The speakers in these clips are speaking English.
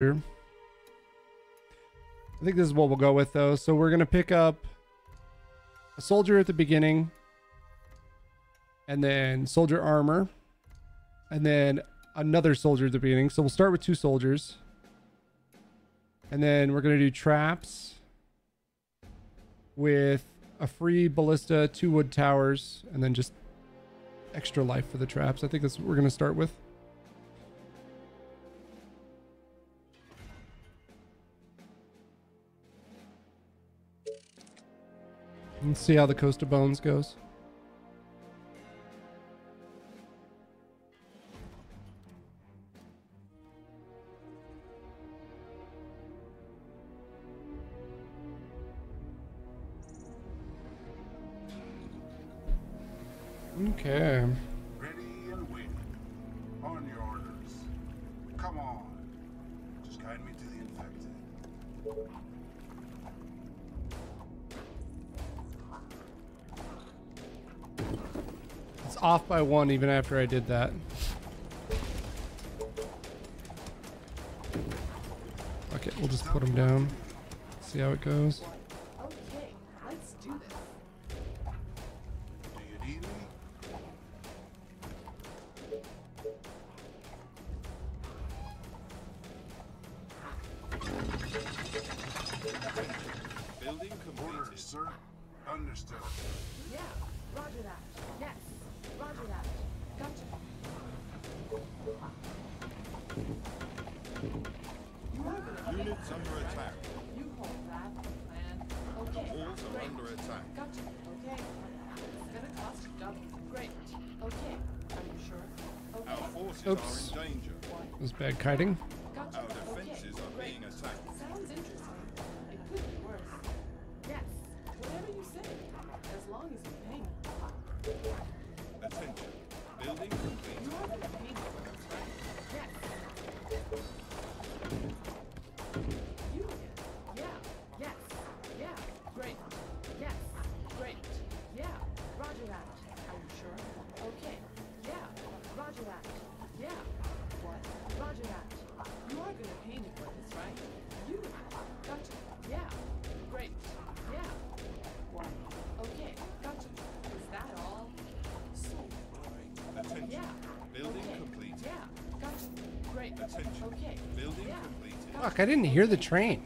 I think this is what we'll go with, though. So we're going to pick up a soldier at the beginning, and then soldier armor, and then another soldier at the beginning. So we'll start with two soldiers. And then we're going to do traps with a free ballista, two wood towers, and then just extra life for the traps. I think that's what we're going to start with. Let's see how the Coast of Bones goes. Okay. off by one even after I did that. Okay, we'll just put him down. See how it goes. Attention. Building complete. didn't hear the train.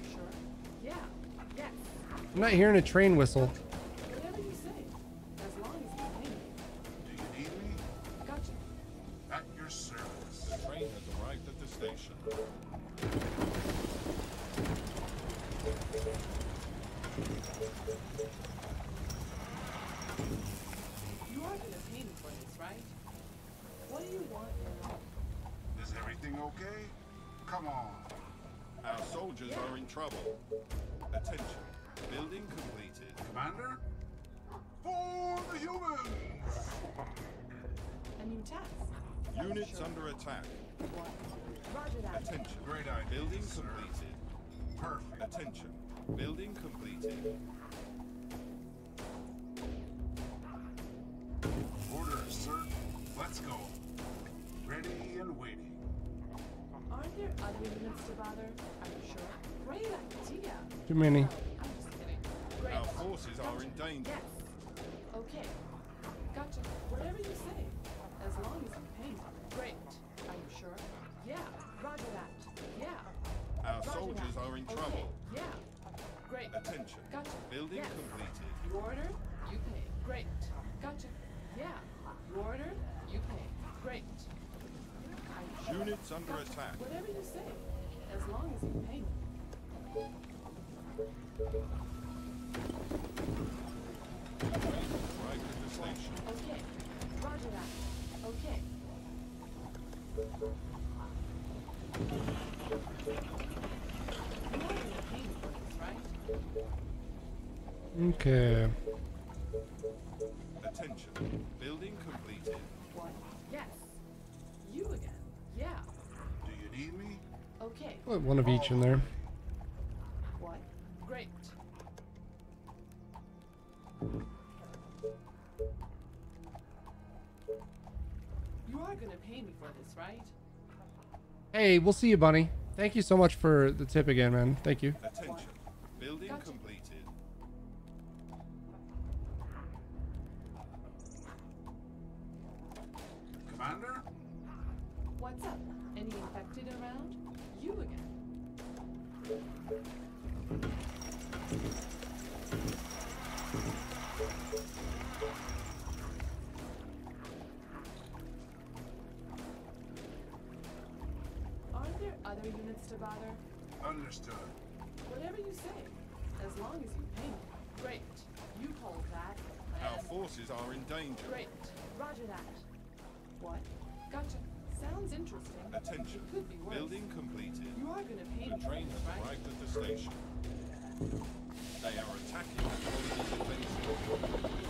I'm not hearing a train whistle. one of each in there. Hey, we'll see you, Bunny. Thank you so much for the tip again, man. Thank you. Attention. Whatever you say, as long as you pay me. Great. You call that a Our forces are in danger. Great. Roger that. What? Gotcha. Sounds interesting. Attention. Could be worse. Building completed. You are gonna pay The me for train this, has right? arrived at the station. They are attacking the colony's defenses.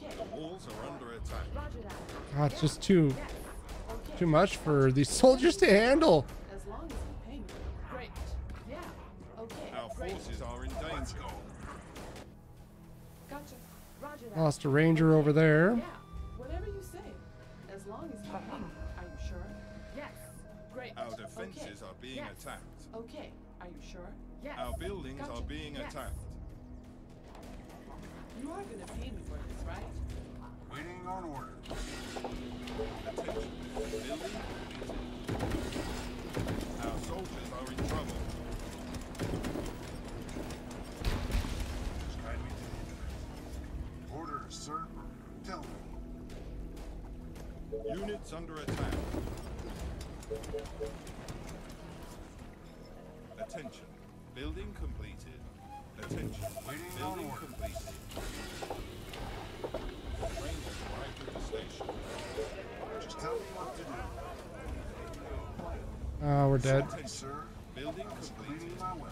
The walls are under attack. God, it's just too too much for these soldiers to handle. As long as you pay me. Great. Yeah. Okay. Our forces are in danger. Gotcha. Roger that. Lost a ranger over there. Yeah. Whatever you say. As long as you pay me. Are you sure? Yes. Great. Our defenses okay. are being yes. attacked. Okay. Are you sure? Yes. Our buildings Gotcha. are being Yes. attacked. You are gonna pay me for this, right? Waiting on orders. Attention. Building completed. Our soldiers are in trouble. Just guide me to the infected. Orders, sir. Tell me. Units under attack. Attention. Building completed. Attention. Waiting on Building completed. Train Oh, we're dead. Yes, sir. Building Just completed. cleaning my weapon.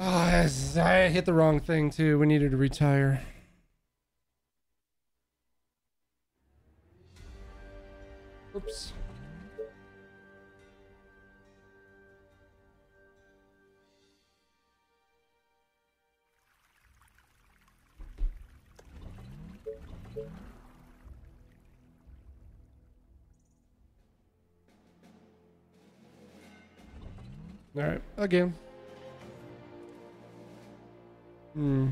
Oh, I hit the wrong thing too. We needed to retire. Oops. All right, again. Hmm.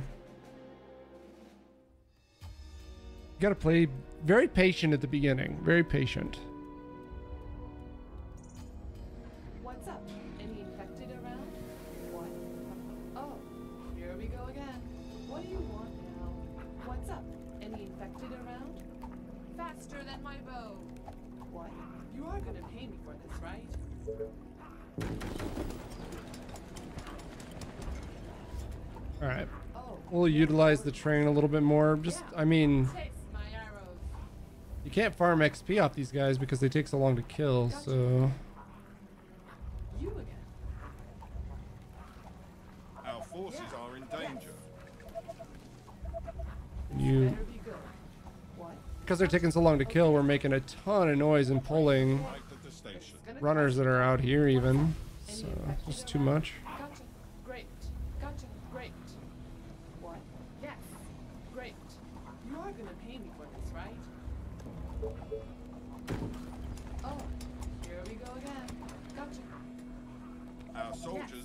You gotta play very patient at the beginning. Very patient. All right. We'll utilize the train a little bit more. Just, I mean, Taste my arrows. you can't farm XP off these guys because they take so long to kill. So, You. Our forces are in danger. you, Better be good. What? because they're taking so long to kill, we're making a ton of noise and pulling Arrived at the station. Gonna runners that are out here even. So, just too much.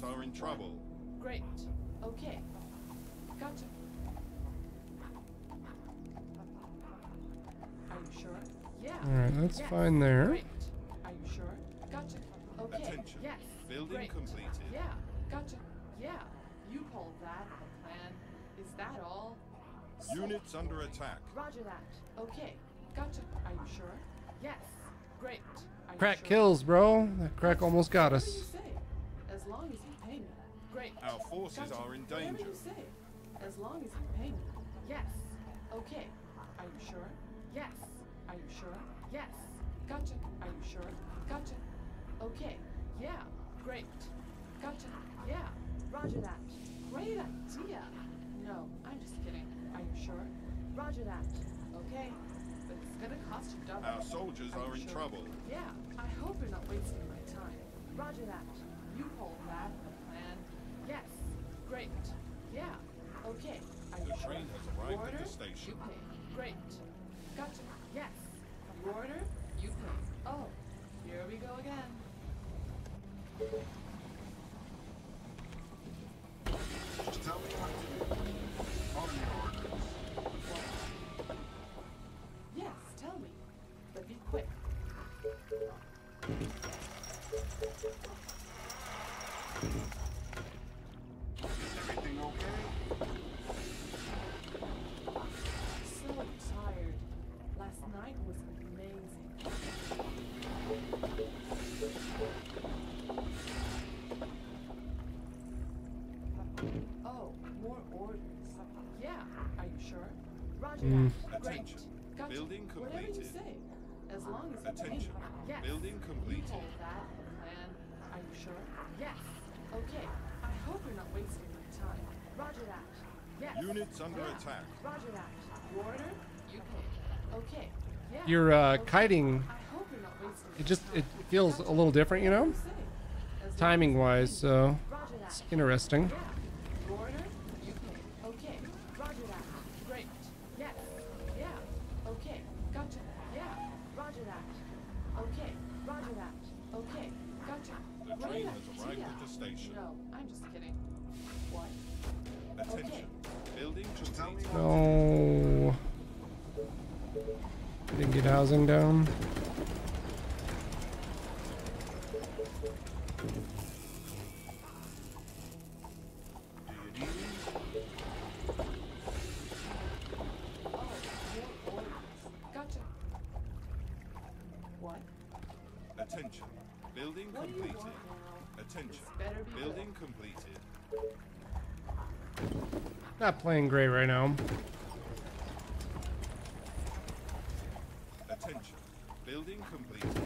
Soldiers are in trouble. Great. Okay. Gotcha. Are you sure? Yeah. All right, that's Yes. fine there. Great. Are you sure? Gotcha. Okay. Attention. Yes. Building Great. completed. Yeah. Gotcha. Yeah. You called that a plan. Is that all? Units under attack. Roger that. Okay. Gotcha. Are you sure? Yes. Great. Are Crack sure? kills, bro. That crack almost got us. As long as you pay me. Great. Our forces Gotcha. are in Whatever danger. you say. As long as you pay me. Yes. Okay. Are you sure? Yes. Are you sure? Yes. Gotcha. Are you sure? Gotcha. Okay. Yeah. Great. Gotcha. Yeah. Roger that. Great idea. No, I'm just kidding. Are you sure? Roger that. Okay. But it's gonna cost you double. Our soldiers are in sure? trouble. Yeah, I hope you're not wasting my time. Roger that. You hold that, the plan. Yes. Great. Yeah. Okay. Are The train has You arrived at order, the station. You pay. Great. Gotcha. Yes. You order, you pay. Oh, here we go again. Tell me what to do. Yes. Building You completed. hold that plan. Are you sure? Yes. Okay. I hope you're not wasting my time. Roger that. Yes. Units under Yeah. attack. Roger that. You order, you pay. Okay. Yeah. Your uh, Okay. kiting, I hope you're not wasting it just it feels a little different, you know, Whatever say. As long timing as you wise. So it's interesting. Yeah. Just tell me complete. what No. Didn't get housing down. do you need me? More orders. Gotcha. What? Attention. Building What do you completed. Attention. This better be Building completed. Not playing great right now. Attention. Building completed.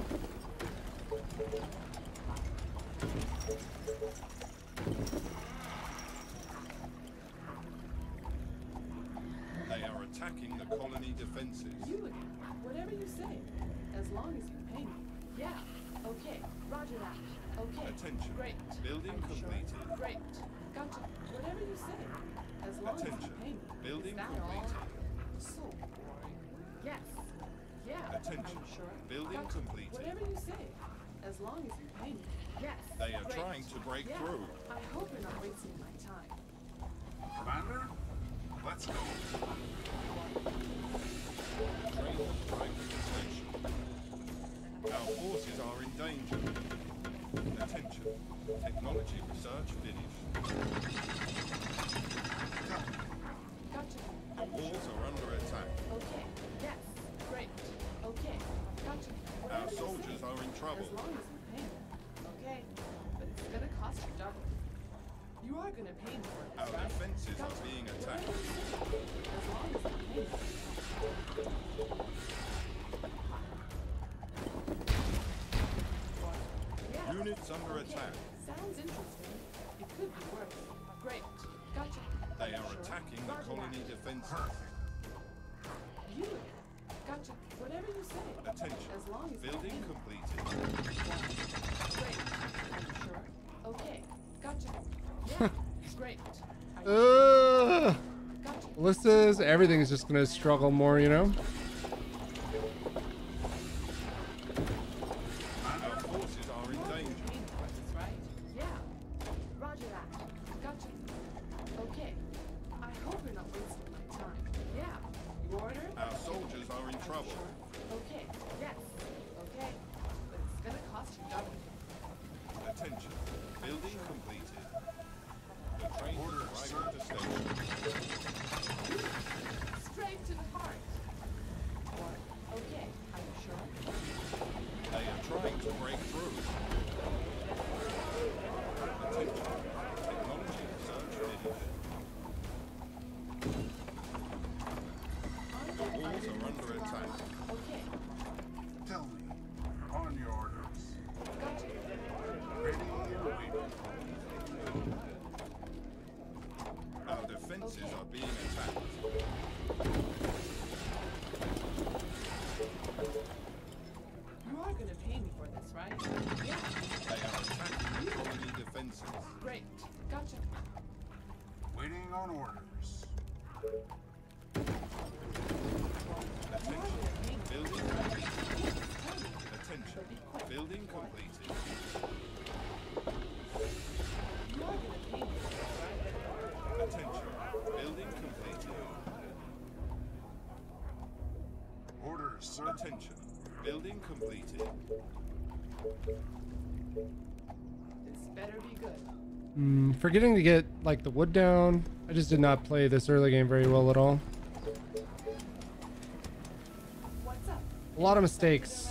They are attacking the colony defenses. You again. Whatever you say. As long as you pay me. Yeah. Okay. Roger that. Okay. Attention. Great. Building Are sure? completed. Great. Gotcha. Whatever you say. As long as Attention. you pay me. Building Is that all? completed. So boring. Yes. Yeah. Attention. Are you sure? Building Gotcha. completed. Whatever you say. As long as you pay me. Yes. They are Great. trying to break yeah. through. I hope you're not wasting my time. Commander? Let's go. Train has arrived station. Our forces are in danger. Attention. Technology research finished. Gotcha. The walls are under attack. Okay. Yes. Great. Okay. Gotcha. Our Whatever soldiers are in trouble. As long as you pay. Okay. But it's gonna cost you double. You are gonna pay for this, Our right? defenses are being attacked. As long as you pay me. Units under Okay. attack. Sounds interesting. It could be. Gotcha. They are attacking the colony that. defenses. You again. Gotcha. Whatever you say. Attention. As long as you Building pay me. completed. Great. Are you sure? Okay. Gotcha. Yeah. Great. Are you Ugh. Gotcha. Ballistas, everything is just gonna struggle more, you know. This better be good. Mm, forgetting to get like the wood down. I just did not play this early game very well at all. A lot of mistakes.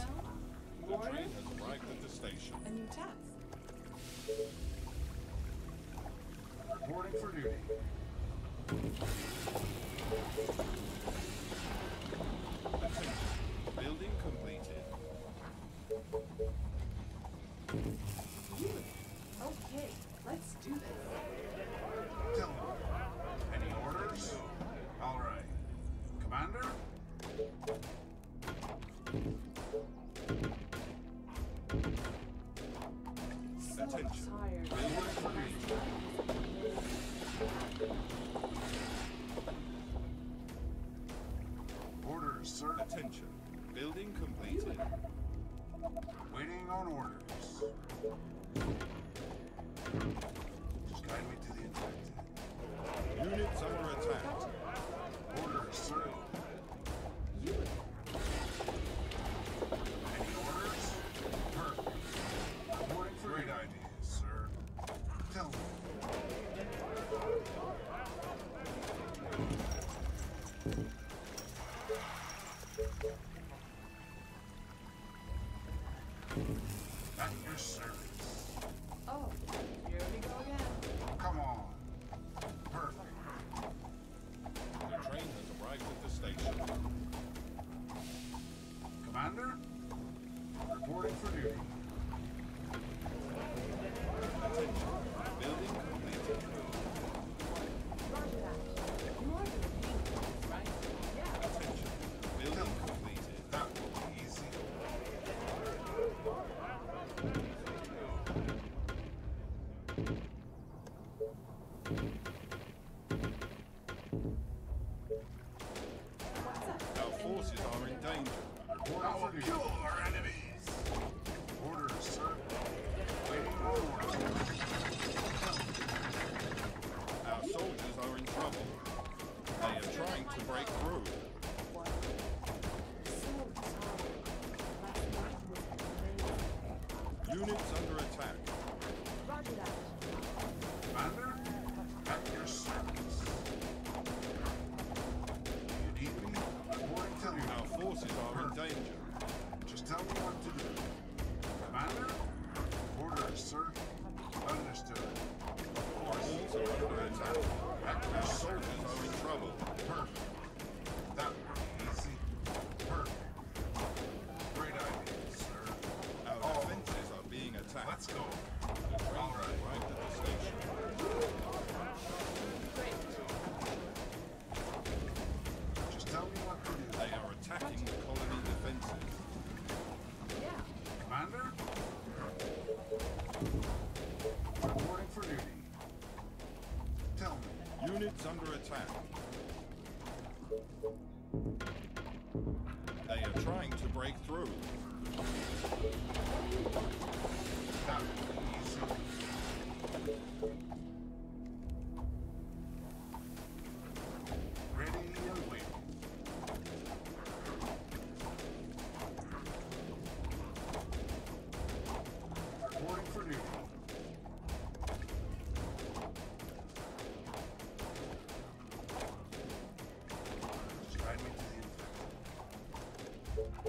They are trying to break through.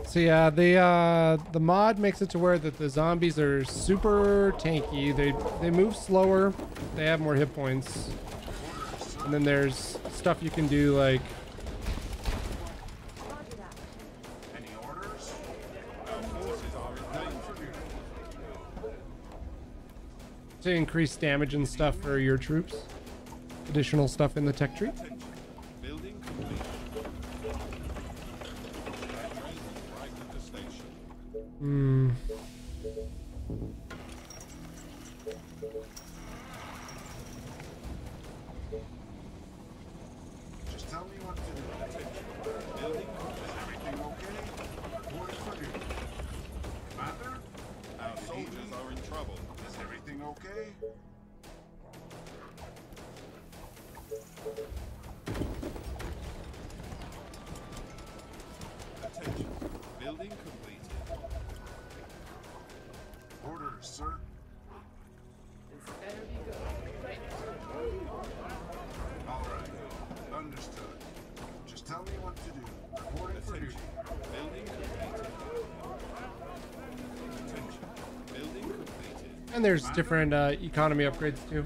So yeah, the uh, the mod makes it to where that the zombies are super tanky. They they move slower, they have more hit points, and then there's stuff you can do like. To increase damage and stuff for your troops, additional stuff in the tech tree. different uh, economy upgrades too.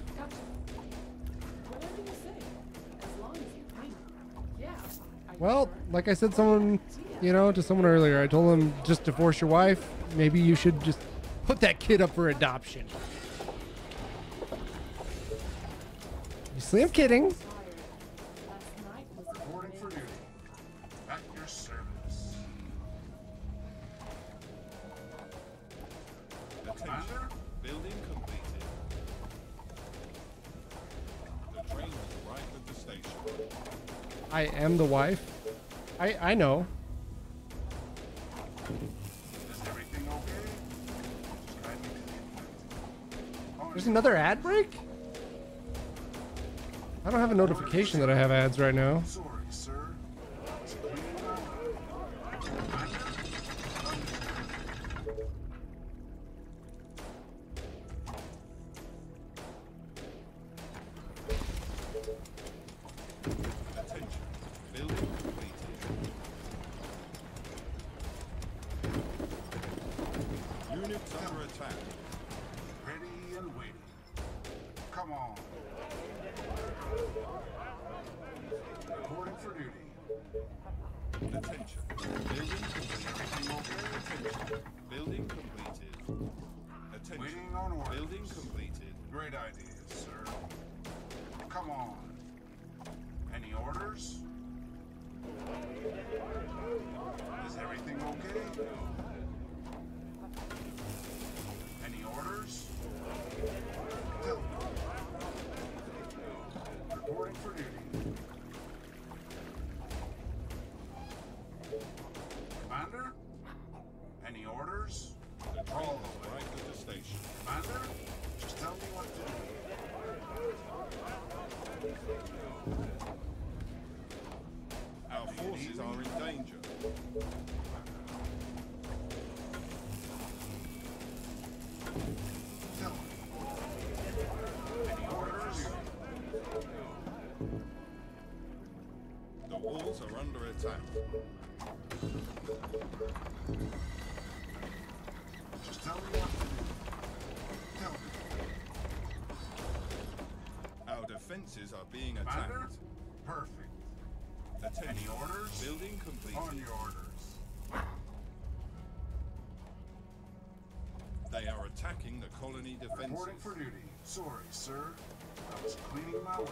Well, like I said, someone, you know, to someone earlier, I told them just divorce your wife. Maybe you should just put that kid up for adoption. You see, I'm kidding. am the wife. I I know. There's another ad break? I don't have a notification that I have ads right now. Attention. Building completed. Building completed. Attention. Waiting onwards. Building completed. Great idea, sir. Come on. Any orders? Is everything okay? the colony defense. Reporting for duty. Sorry, sir. I was cleaning my way.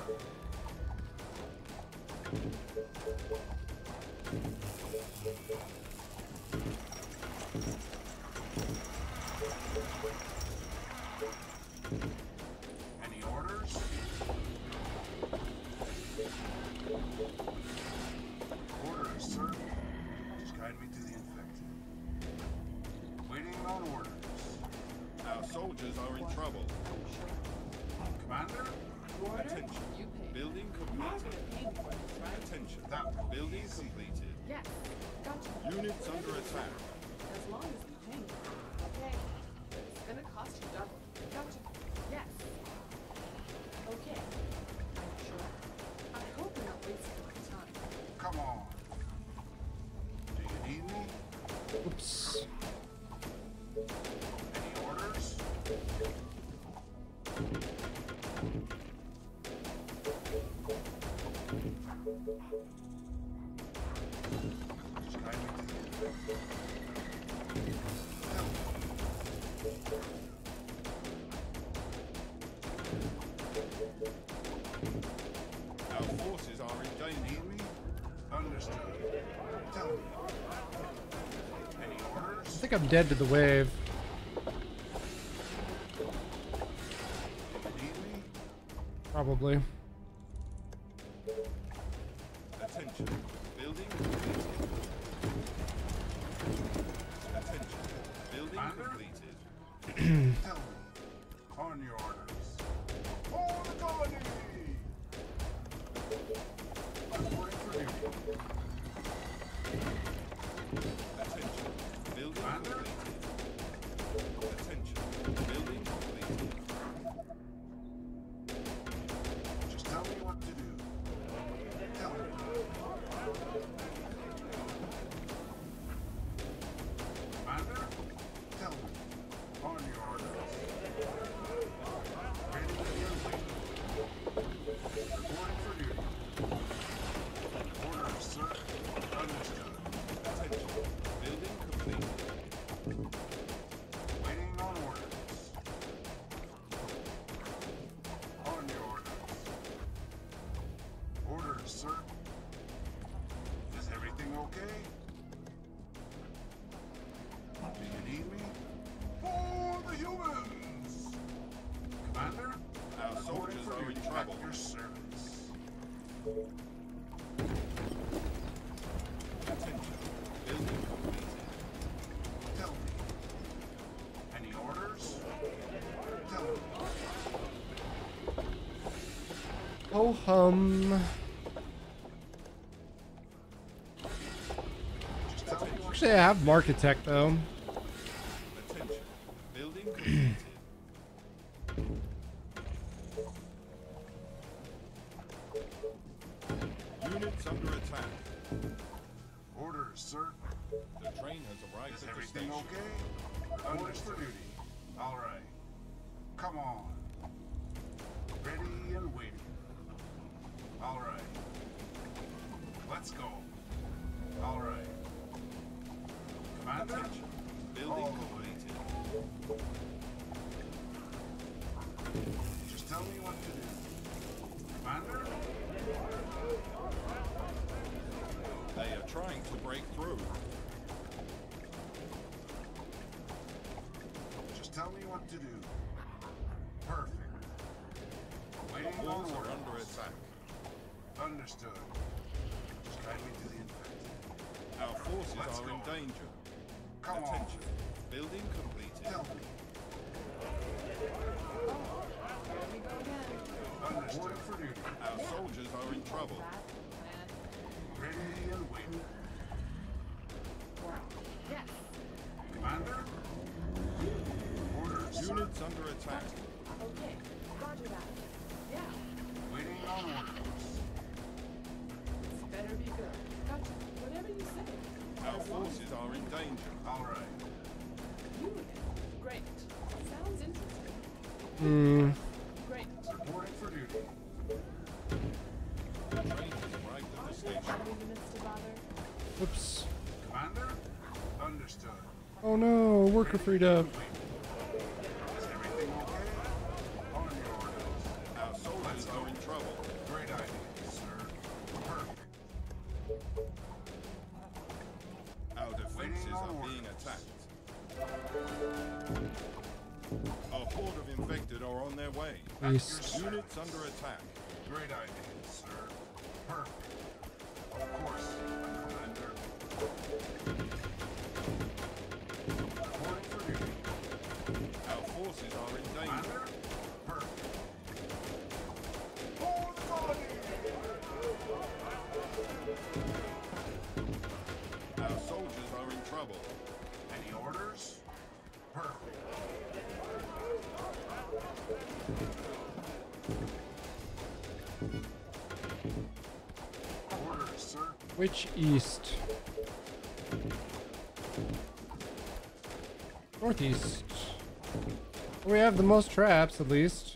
think I'm dead to the wave. Probably. um... Actually, I have Markitect, though. Understood. Just guide me to the infant. Our forces Let's are in danger. Come Attention. On. Building completed. Help me. Understood. Our soldiers are in trouble. Ready and waiting. Yes. Commander? Orders. Units under attack. Okay. Roger that. Yeah. Waiting on orders better be good. Gotcha. Whatever you say. Our forces are in danger. All right. Great. Sounds interesting. Hmm. Great. Oops. Commander? Understood. Oh no, worker freed up. most traps, at least.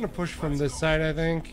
gonna push from this side, I think.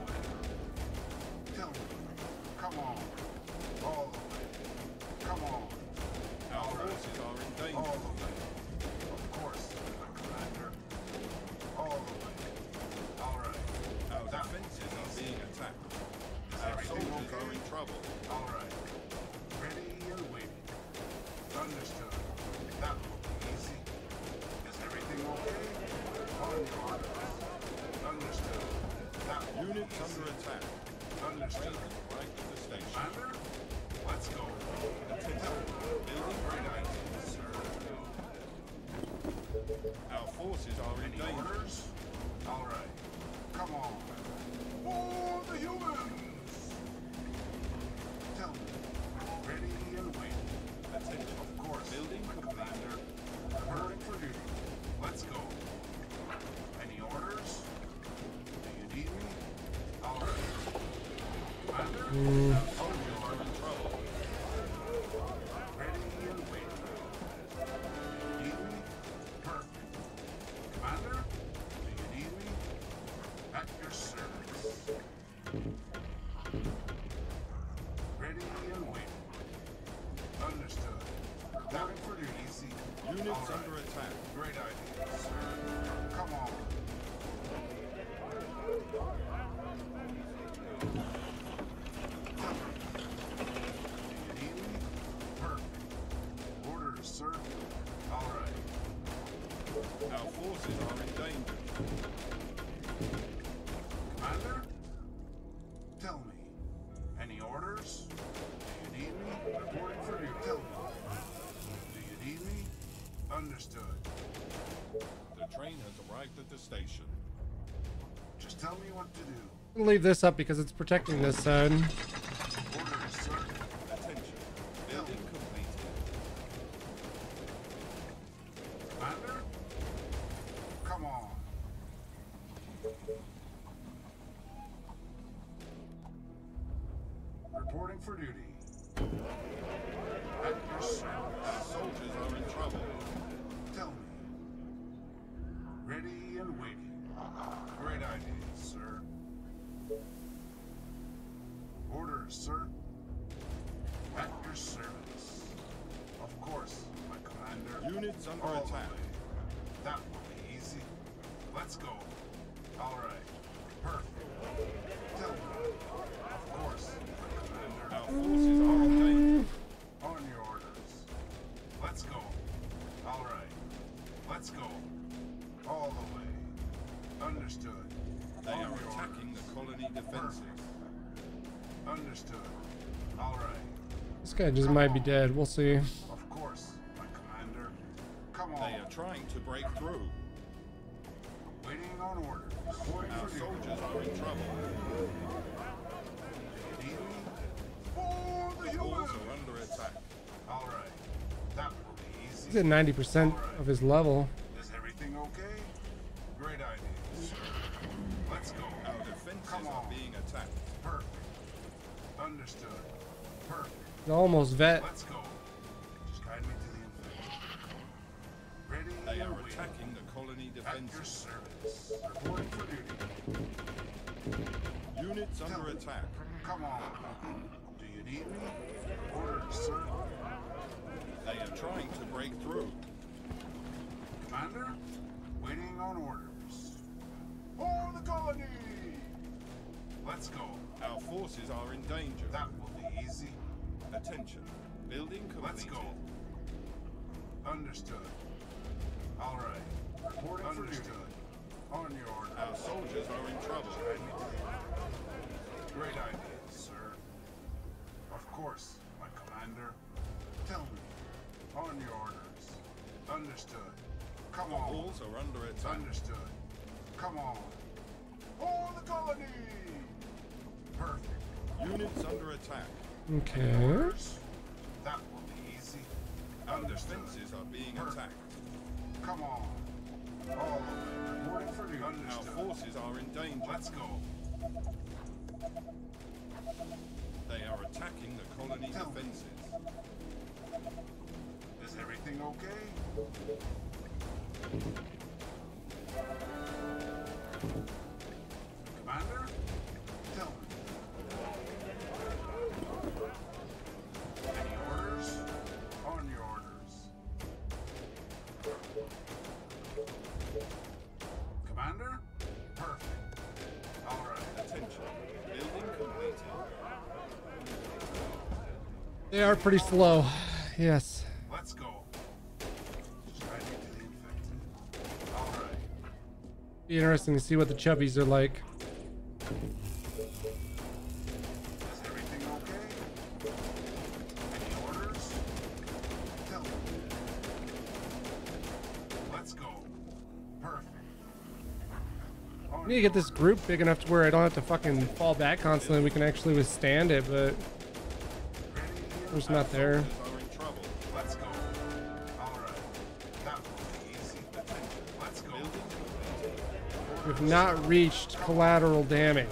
train has arrived at the station. Just tell me what to do. Leave this up because it's protecting this zone. I just might be dead. We'll see. Of course, my commander. Come on. They are trying to break through. Waiting on orders. Our soldiers are in trouble. The are under attack. All right. That will be easy. He's at 90% of his level. almost vet. Let's go. Just guide me to the invasion. Ready they are attacking the colony defenses. Reporting for duty. Units under attack. Come on. Do you need me? Orders. They are trying to break through. Commander, waiting on orders. For the colony! Let's go. Our forces are in danger. That will be easy. Attention. Building complete. Let's go. Understood. All right. Reporting Understood. On your order. Our soldiers are in trouble. Great idea, sir. Of course, my commander. Tell me. On your orders. Understood. Come The on. walls are under attack. Understood. Come on. All the colony! Perfect. Units under attack. Okay. Orders? That will be easy. Our Understood. are being attacked. Come on. All the for duty. Our forces are in danger. Let's go. They are attacking the colony Tell me. defenses. Is everything okay? They are pretty slow. Yes. Let's go. Straight into the infected. All right. Be interesting to see what the chubbies are like. Is everything okay? Any orders? Tell me. Let's go. Perfect. We need to get this group big enough to where I don't have to fucking fall back constantly. We can actually withstand it, but Ready? not there. We've not reached collateral damage.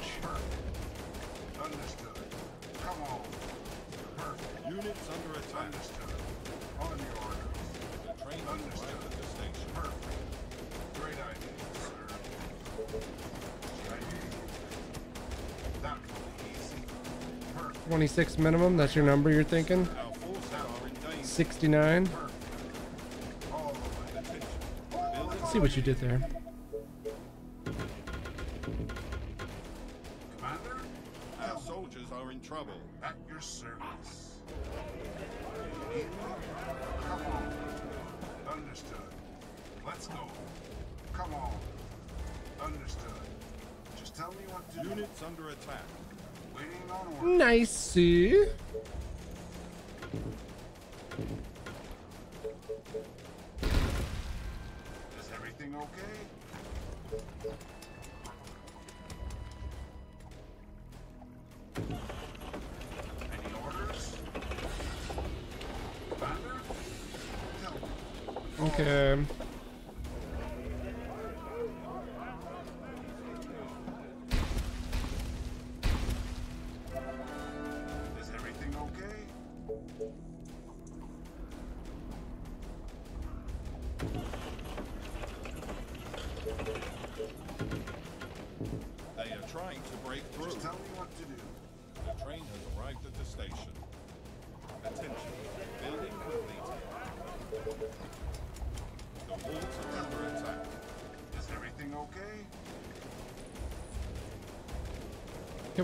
26 minimum, that's your number you're thinking? Our forces are in danger. 69. Perfect. All the way. Attention. Building See what you did there.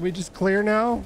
We just clear now?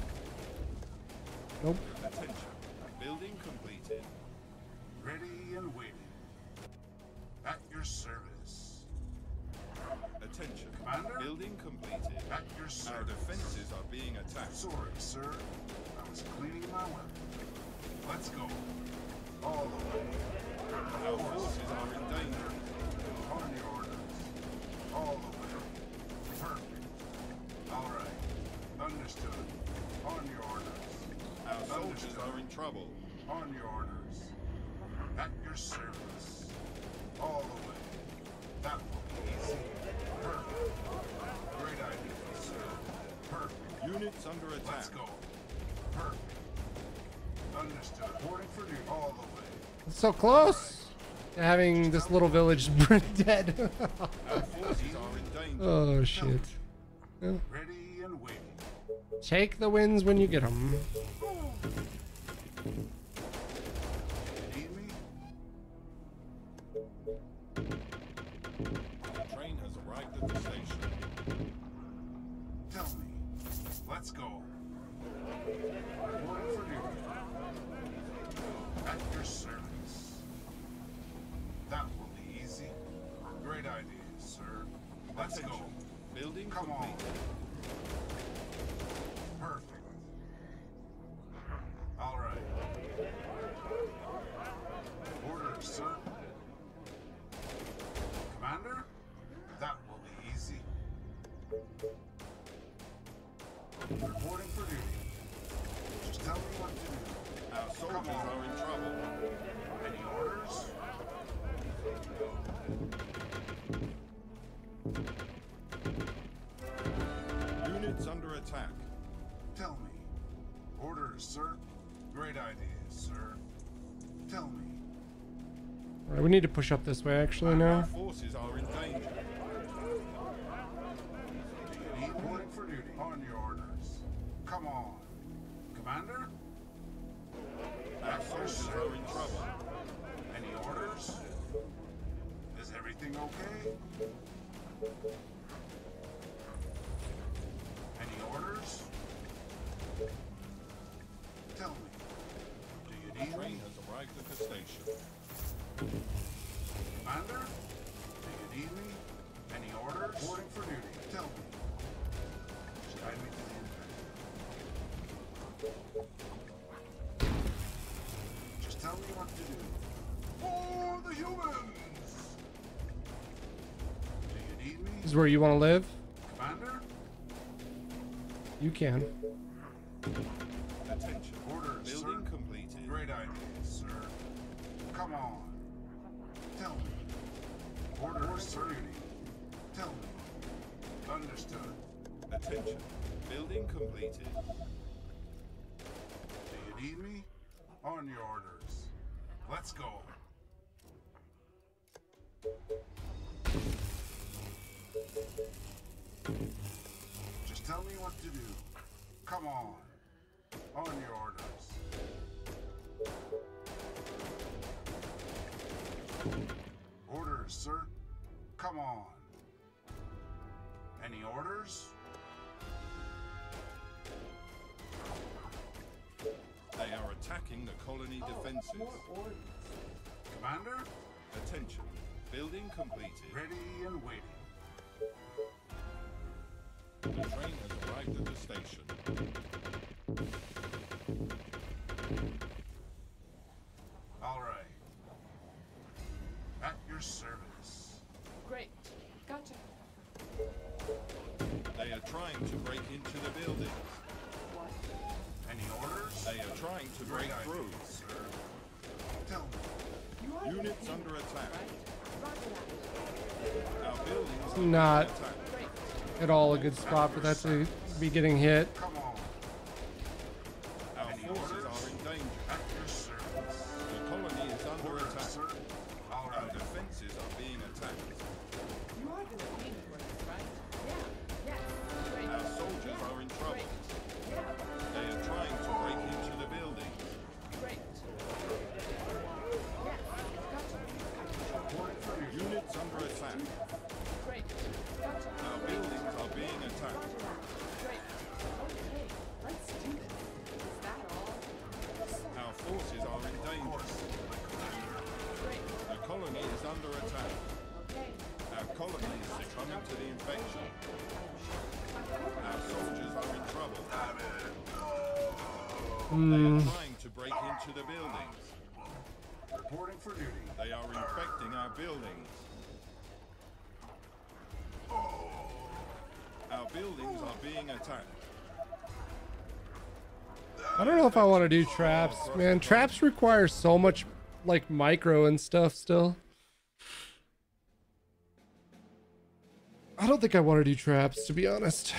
on your orders. At your service. All the way. That will be easy. Perfect. Great idea, sir. Perfect. Units under attack. Let's go. Perfect. Understood. For duty. All the way. So close! Right. Having this little village dead. oh shit. Ready and waiting. Take the wins when you get them. Come on. We need to push up this way actually now. you want to live? You can. Attention. Order Building sir. completed. Great idea, sir. Come on. Tell me. Order, Order. Tell me. Understood. Attention. Building completed. Do you need me? On your orders. Let's go. Just tell me what to do. Come on. On your orders. Orders, sir. Come on. Any orders? They are attacking the colony oh, defenses. Commander? Attention. Building completed. Ready and waiting. The train has arrived at the station. All right. At your service. Great. Gotcha. They are trying to break into the building. What? Any orders? They are trying to break through. Idea, sir. Tell me. Units under attack. Right? Not at all a good spot for that to be getting hit. want to do traps. Man, traps require so much, like, micro and stuff still. I don't think I want to do traps, to be honest.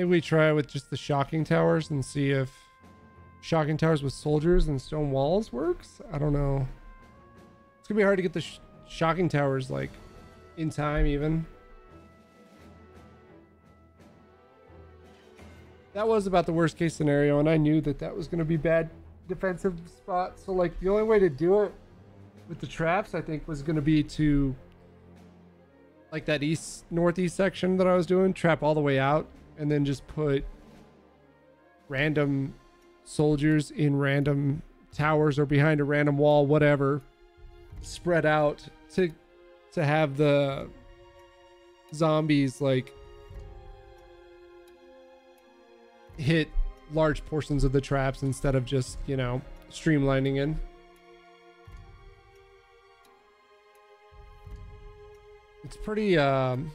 Maybe we try with just the shocking towers and see if shocking towers with soldiers and stone walls works. I don't know. It's gonna be hard to get the sh- shocking towers like in time even. That was about the worst case scenario, and I knew that that was gonna be bad defensive spot. So like the only way to do it with the traps, I think, was gonna be to like that east northeast section that I was doing, trap all the way out, and then just put random soldiers in random towers or behind a random wall, whatever, spread out to to have the zombies like hit large portions of the traps instead of just, you know, streamlining in. It's pretty um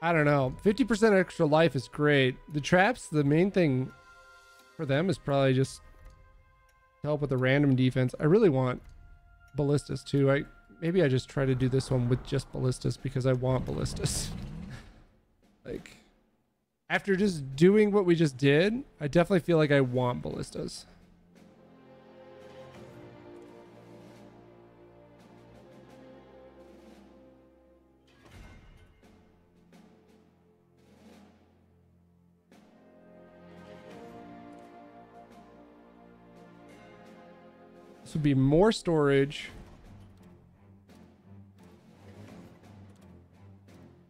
I don't know. 50% extra life is great. The traps, the main thing for them is probably just help with the random defense. I really want ballistas too. I maybe I just try to do this one with just ballistas because I want ballistas. like after just doing what we just did, I definitely feel like I want ballistas. Be more storage.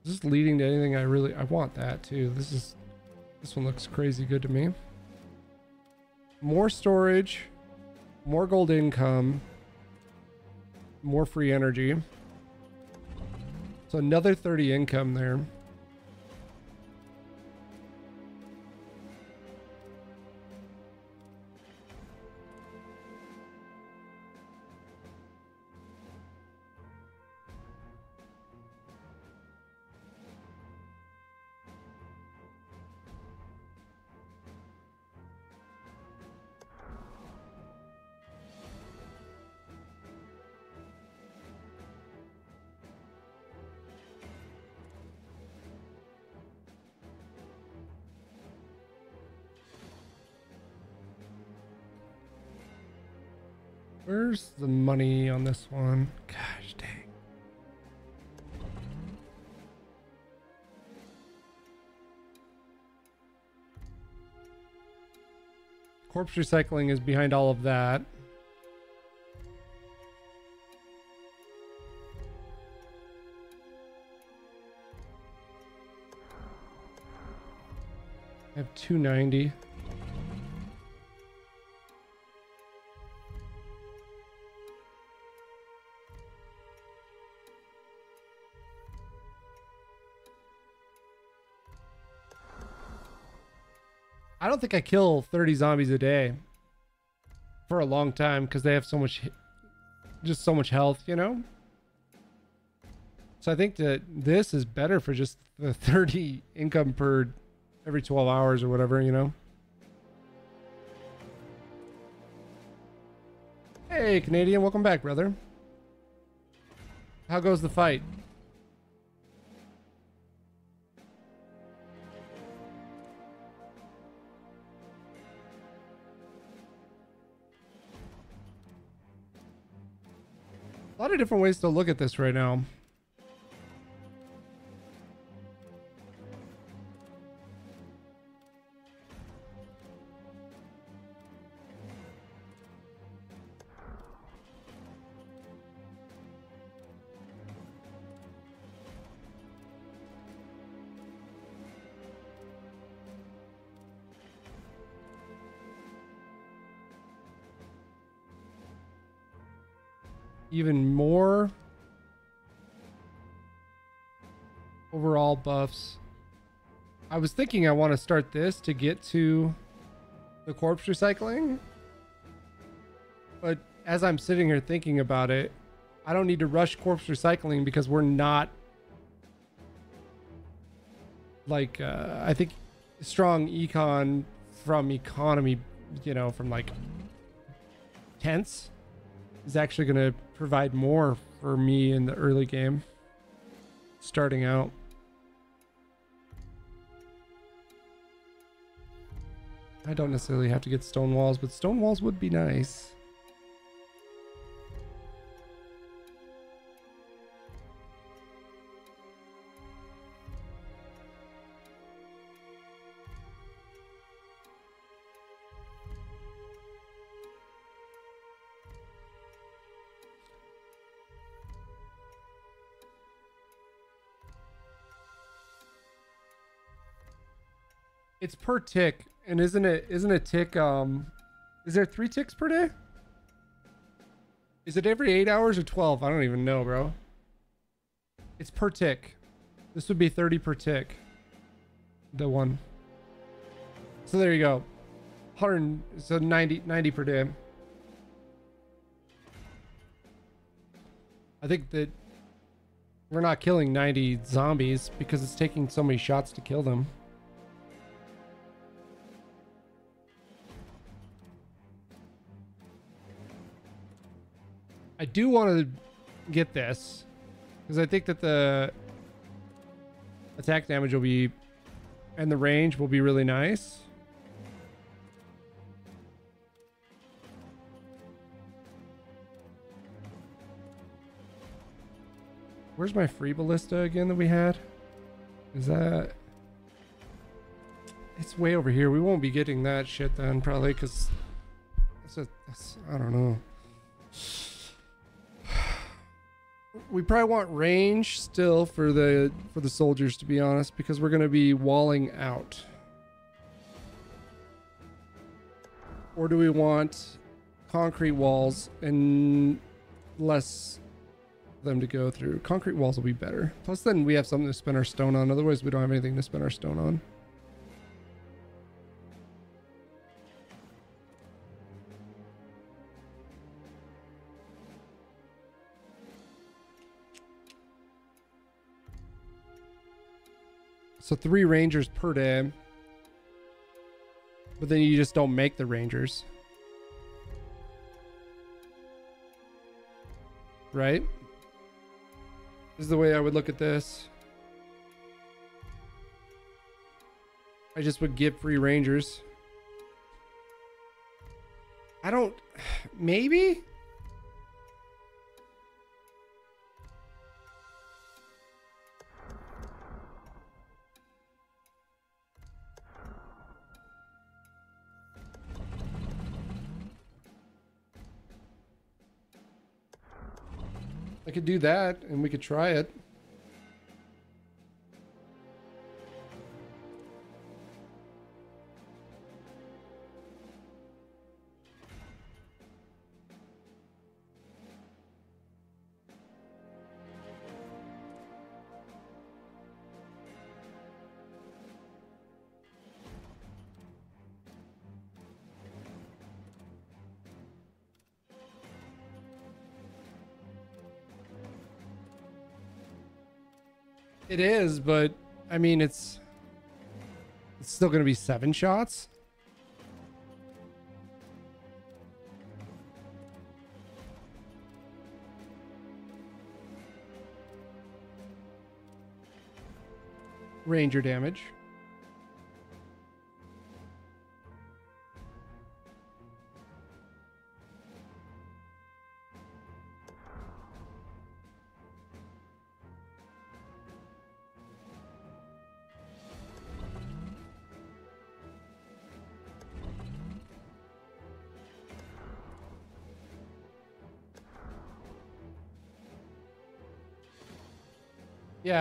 Is this leading to anything I really I want that too. This is this one looks crazy good to me. More storage, more gold income, more free energy. So another 30 income there. Corpse recycling is behind all of that. I have 290. Don't think I kill 30 zombies a day for a long time because they have so much, just so much health, you know? So I think that this is better for just the 30 income per every 12 hours or whatever, you know? Hey, Canadian, welcome back, brother. How goes the fight? Lot of different ways to look at this right now. Even more overall buffs. I was thinking I want to start this to get to the corpse recycling. But as I'm sitting here thinking about it, I don't need to rush corpse recycling because we're not like uh, I think strong econ from economy, you know, from like tents is actually going to provide more for me in the early game, starting out. I don't necessarily have to get stone walls, but stone walls would be nice. It's per tick, and isn't it? Isn't a tick? Um, is there three ticks per day? Is it every eight hours or twelve? I don't even know, bro. It's per tick. This would be thirty per tick. The one. So there you go. 100 so 90 90 per day. I think that we're not killing 90 zombies because it's taking so many shots to kill them. Do want to get this because I think that the attack damage will be and the range will be really nice. Where's my free ballista again that we had? Is that it's way over here. We won't be getting that shit then, probably, because it's a, it's, I don't know. We probably want range still for the for the soldiers, to be honest, because we're gonna be walling out. Or do we want concrete walls and less them to go through? Concrete walls will be better. Plus, then we have something to spend our stone on. Otherwise, we don't have anything to spend our stone on. So three rangers per day. But then you just don't make the rangers. Right? This is the way I would look at this. I just would get free rangers. I don't... Maybe? Could do that and we could try it. But I mean, it's it's still going to be seven shots. Ranger damage.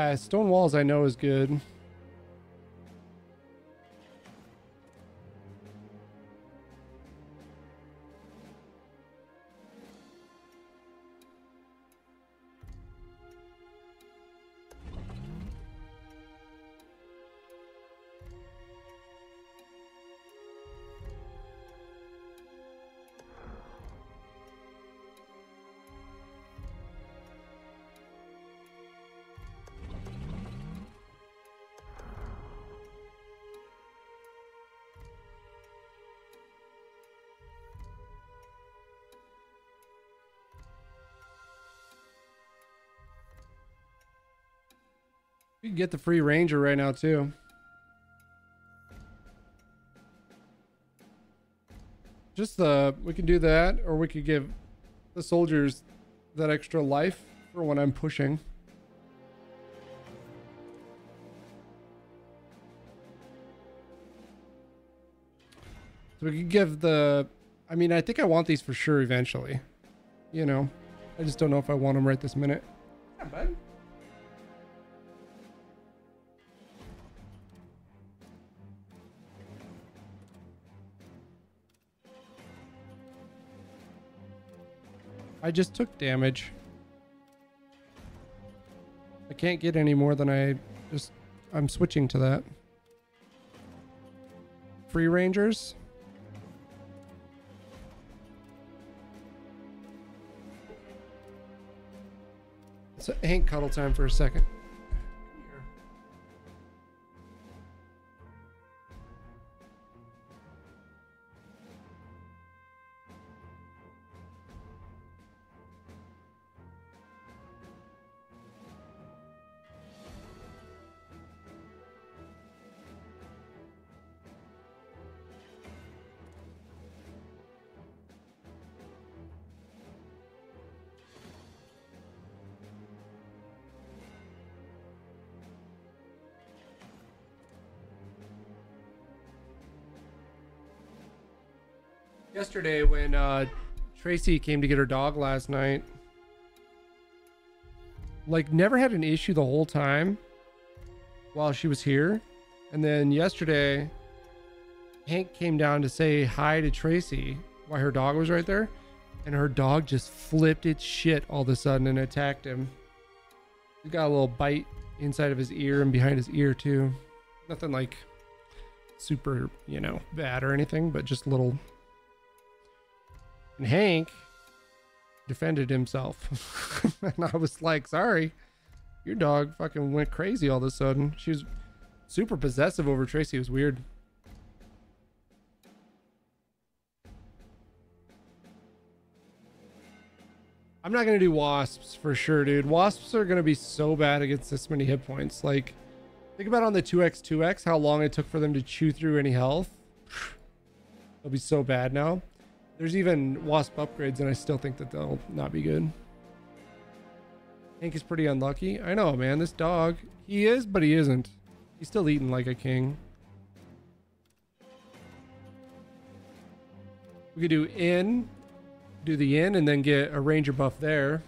Yeah, stone walls I know is good. Get the free ranger right now too. Just the we can do that, or we could give the soldiers that extra life for when I'm pushing. So we could give the. I mean, I think I want these for sure eventually. You know, I just don't know if I want them right this minute. Not bad. I just took damage. I can't get any more than I just I'm switching to that. Free Rangers. So Hank cuddle time for a second. Yesterday when uh Tracy came to get her dog last night, like never had an issue the whole time while she was here. And then yesterday Hank came down to say hi to Tracy while her dog was right there. And her dog just flipped its shit all of a sudden and attacked him. He got a little bite inside of his ear and behind his ear too. Nothing like super, you know, bad or anything, but just little. And Hank defended himself. and I was like, sorry, your dog fucking went crazy all of a sudden. She was super possessive over Tracy. It was weird. I'm not gonna do wasps for sure, dude. Wasps are gonna be so bad against this many hit points. Like, think about on the 2x 2x how long it took for them to chew through any health. They'll be so bad now. There's even wasp upgrades, and I still think that they'll not be good. Hank is pretty unlucky. I know, man. This dog, he is, but he isn't. He's still eating like a king. We could do in, do the in, and then get a ranger buff there.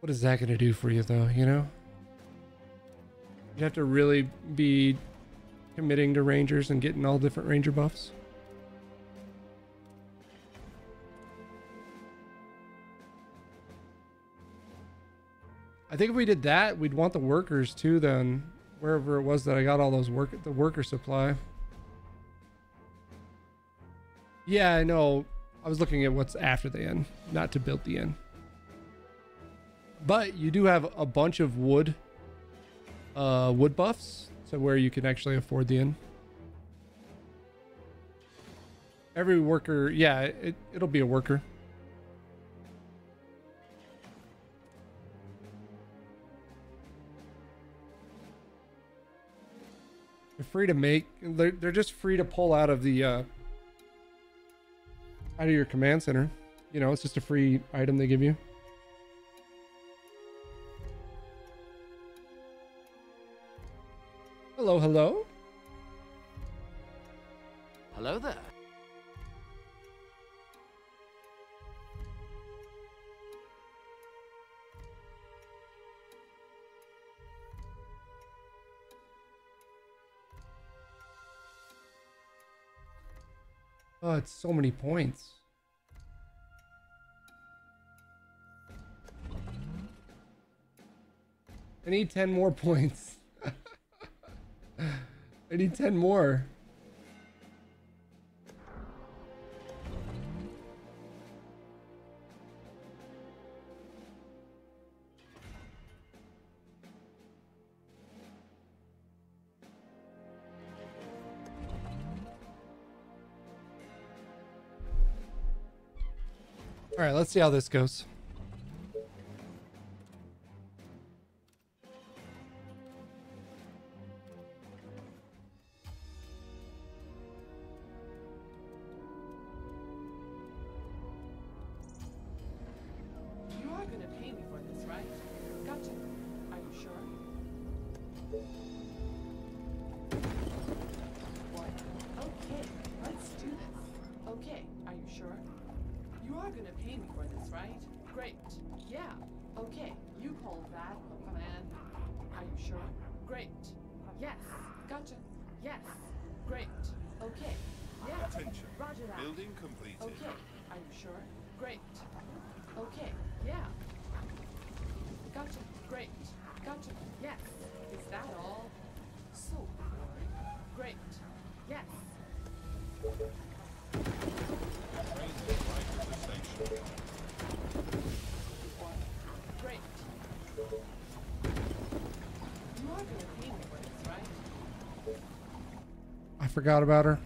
What is that going to do for you, though? You know, you have to really be committing to rangers and getting all different ranger buffs. I think if we did that, we'd want the workers too. Then wherever it was that I got all those work the worker supply. Yeah, I know. I was looking at what's after the inn, not to build the inn. But you do have a bunch of wood, uh, wood buffs, so where you can actually afford the inn. Every worker, yeah, it, it'll be a worker. They're free to make. They're, they're just free to pull out of the uh, out of your command center. You know, it's just a free item they give you. Hello, hello. Hello there. Oh, it's so many points. I need 10 more points. I need 10 more. All right, let's see how this goes. forgot about her.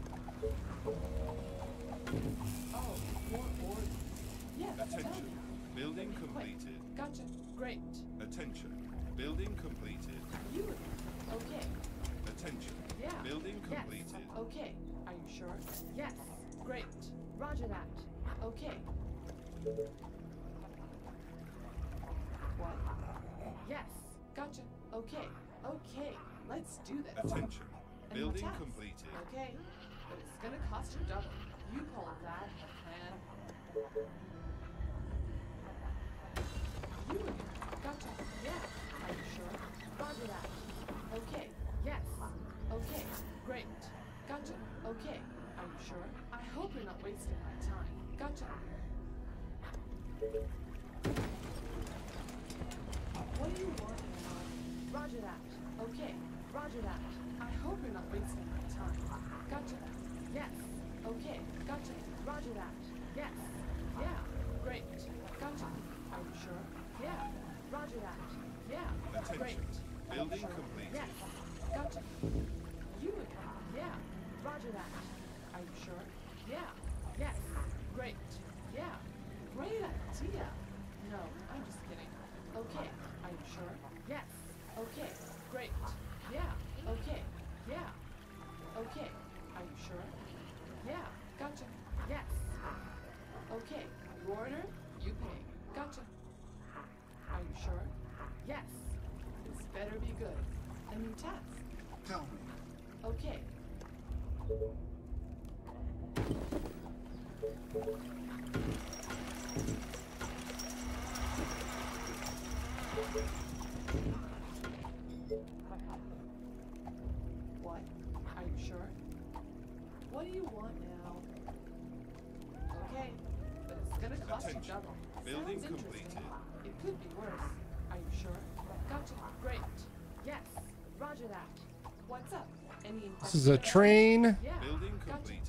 This is a train. Yeah. Building completed.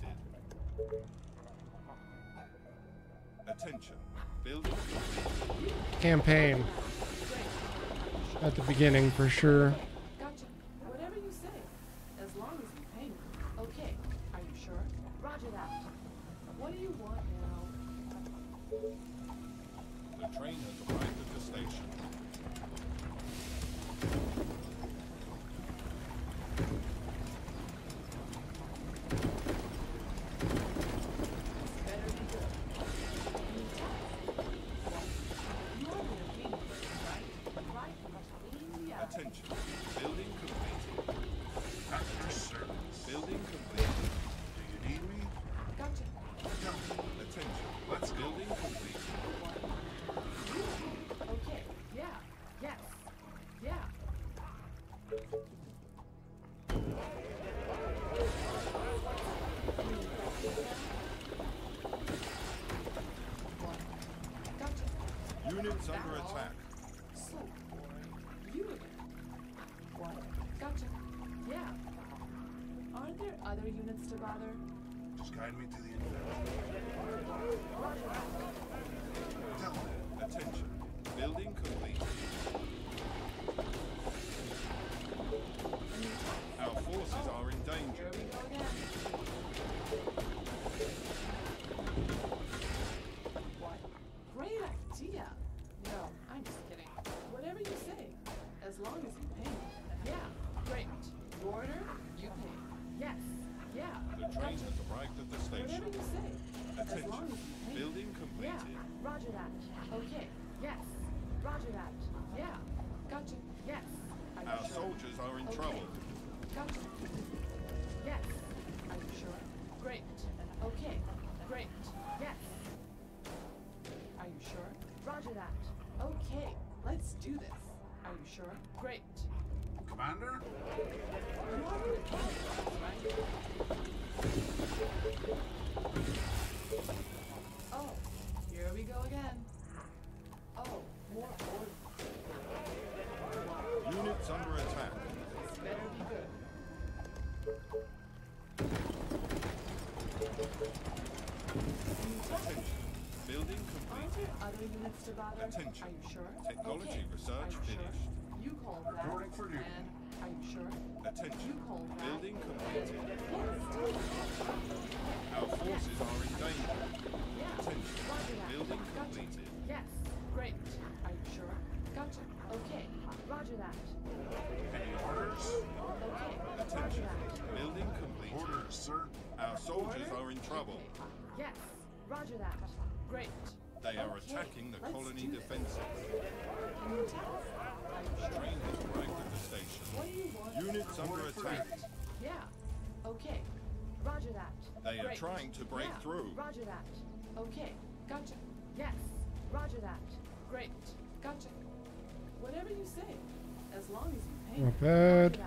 Attention. Building completed. Campaign. At the beginning for sure. Gotcha. Whatever you say. As long as you pay me. Okay. Are you sure? Roger that. What do you want now? The train has arrived at the station. Units under attack. So boring. You again. What? Gotcha. Yeah. Aren't there other units to bother? Just guide me to the inventory. Do this. Are you sure? Great. Commander? You are good at this, right? Oh, here we go again. Other units? Attention. Are you sure? Technology okay. research are you finished. Sure? You called that. Reporting for duty. And are you sure? Attention. You called that. Building completed. Yes, tell me. Our forces are in danger. Yeah. Attention. Roger that. Building Gotcha. completed. Yes. Great. Are you sure? Gotcha. Okay. Roger that. Any orders? Okay. Roger Attention. that. Building completed. Orders, sir. Our soldiers Order? are in trouble. Okay. Yes. Roger that. Great. They are attacking the colony defenses. Can you tell us? Are you sure? Train has arrived at the station. What do you want? Units under attack. Yeah. Okay. Roger that. They are trying to break Yeah. through. Roger that. Okay. Gotcha. Yes. Roger that. Great. Gotcha. Whatever you say. As long as you pay. Not me. bad.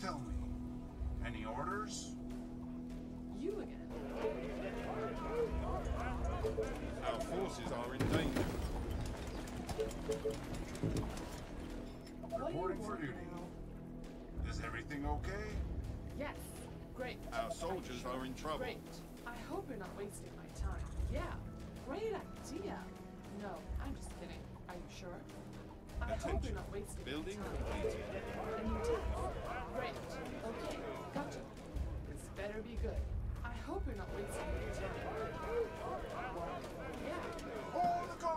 Tell me. Any orders? You again. Our forces are in danger. What do you Reporting for duty. Is everything okay? Yes. Great. Our soldiers are in trouble. Great. I hope you're not wasting my time. Yeah. Great idea. No, I'm just kidding. Are you sure? I hope Attention. you're not wasting Building my time. completed. And you test. Great. Okay. Gotcha. This better be good. I hope you're not wasting your time. What? Yeah. Hold the colony!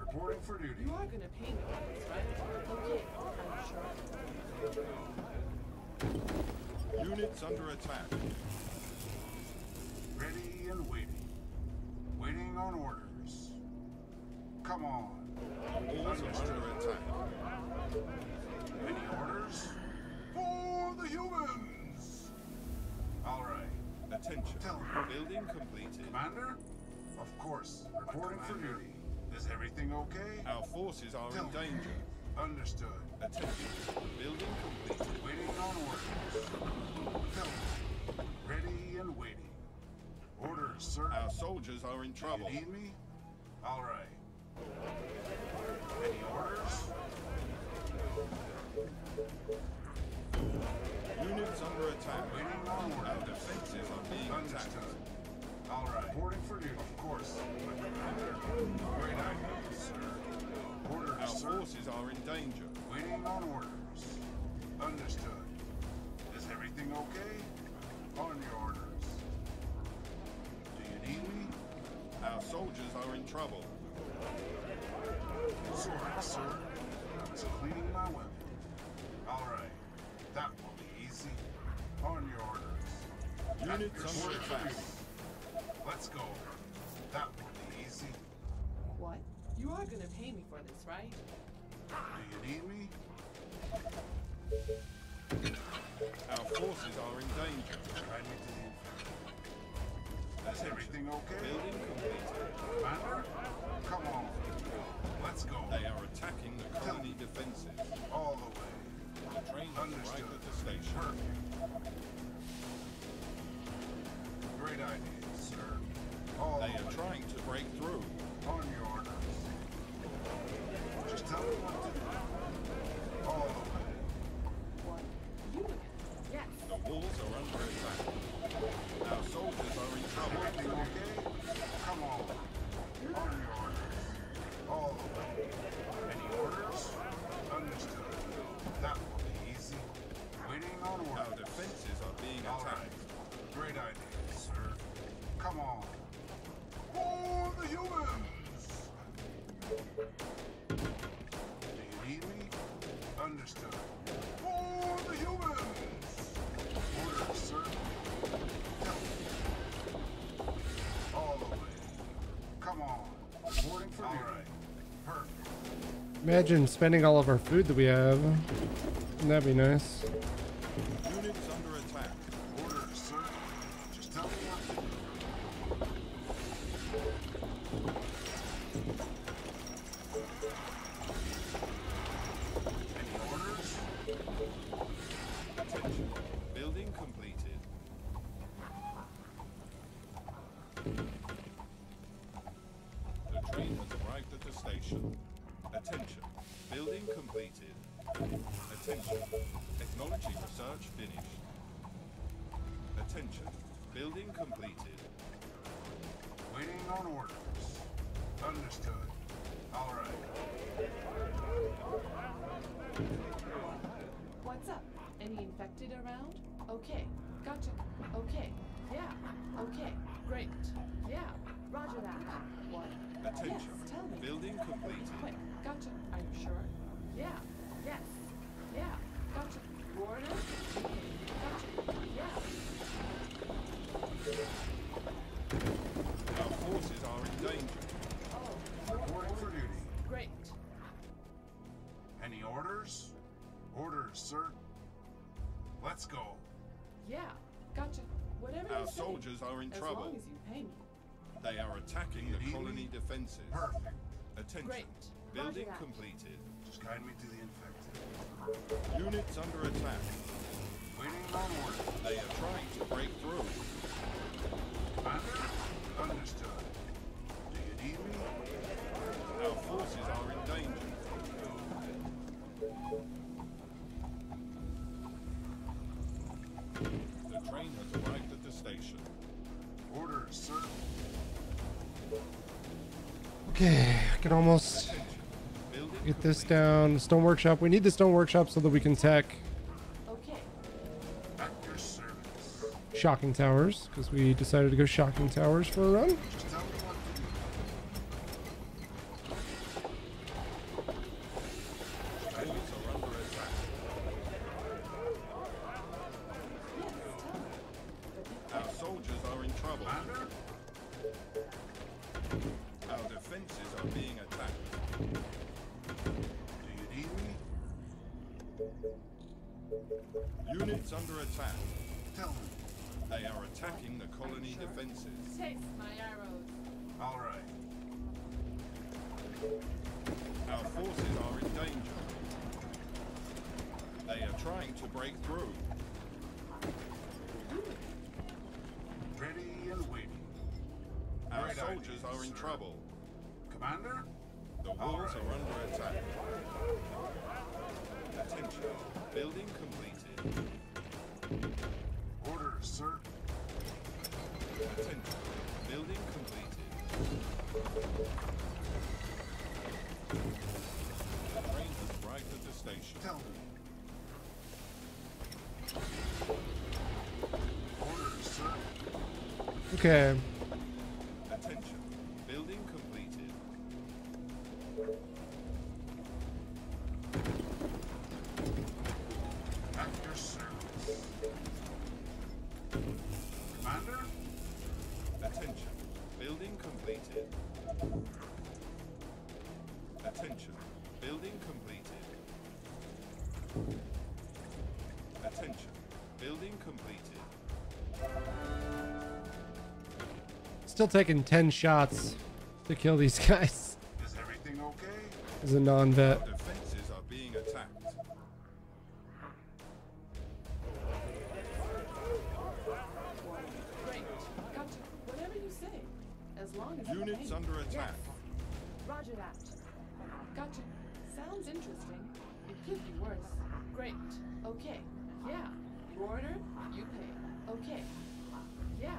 Reporting for duty. You are gonna pay me right? Okay. Are you sure? Units under attack. Ready and waiting. Waiting on orders. Come on. Walls are under attack. Any orders? For the humans! Alright. Attention. Tell. Building completed. Commander? Of course. Reporting for duty. Is everything okay? Our forces are Tell in me. danger. Understood. Attention. Building complete. Waiting on orders. Tell me. Ready and waiting. Orders, sir. Our soldiers are in trouble. You need me? Alright. Any orders? Units under attack. Waiting on Our defenses are being attacked. Understood. Alright. Reporting for duty. Of course. Great idea, sir. Orders, Our sir. forces are in danger. Waiting on orders. Understood. Is everything okay? On your orders. Do you need me? Our soldiers are in trouble. Sorry, sir. I was cleaning my weapon. Alright. That will be easy. On your orders. Units your service. attack. Let's go. That will be easy. What? You are gonna pay me for this, right? Do you need me? Our forces are in danger. I need to leave. Is everything okay? Building completed. Commander? Come on. Let's go. They are attacking the colony defenses. All the way. The train has arrived at the station. Perfect. Great idea, sir. All They are trying to break through. Imagine spending all of our food that we have. Wouldn't that be nice? Guide me to the infected. Units under attack. Waiting on orders. They are trying to break through. Understood. Do you need me? Our forces are in danger. The train has arrived at the station. Sir. Okay, I can almost get this down. Stone workshop. We need the stone workshop so that we can tech Okay. At your service. shocking towers because we decided to go shocking towers for a run. Still taking 10 shots to kill these guys Is everything okay? as a non-vet. Defenses are being attacked. Whatever you say. As long as Units under attack. Yes. Roger that. Gotcha. Sounds interesting. It could be worse. Great. Okay. Yeah. You order, you pay. Okay. Yeah.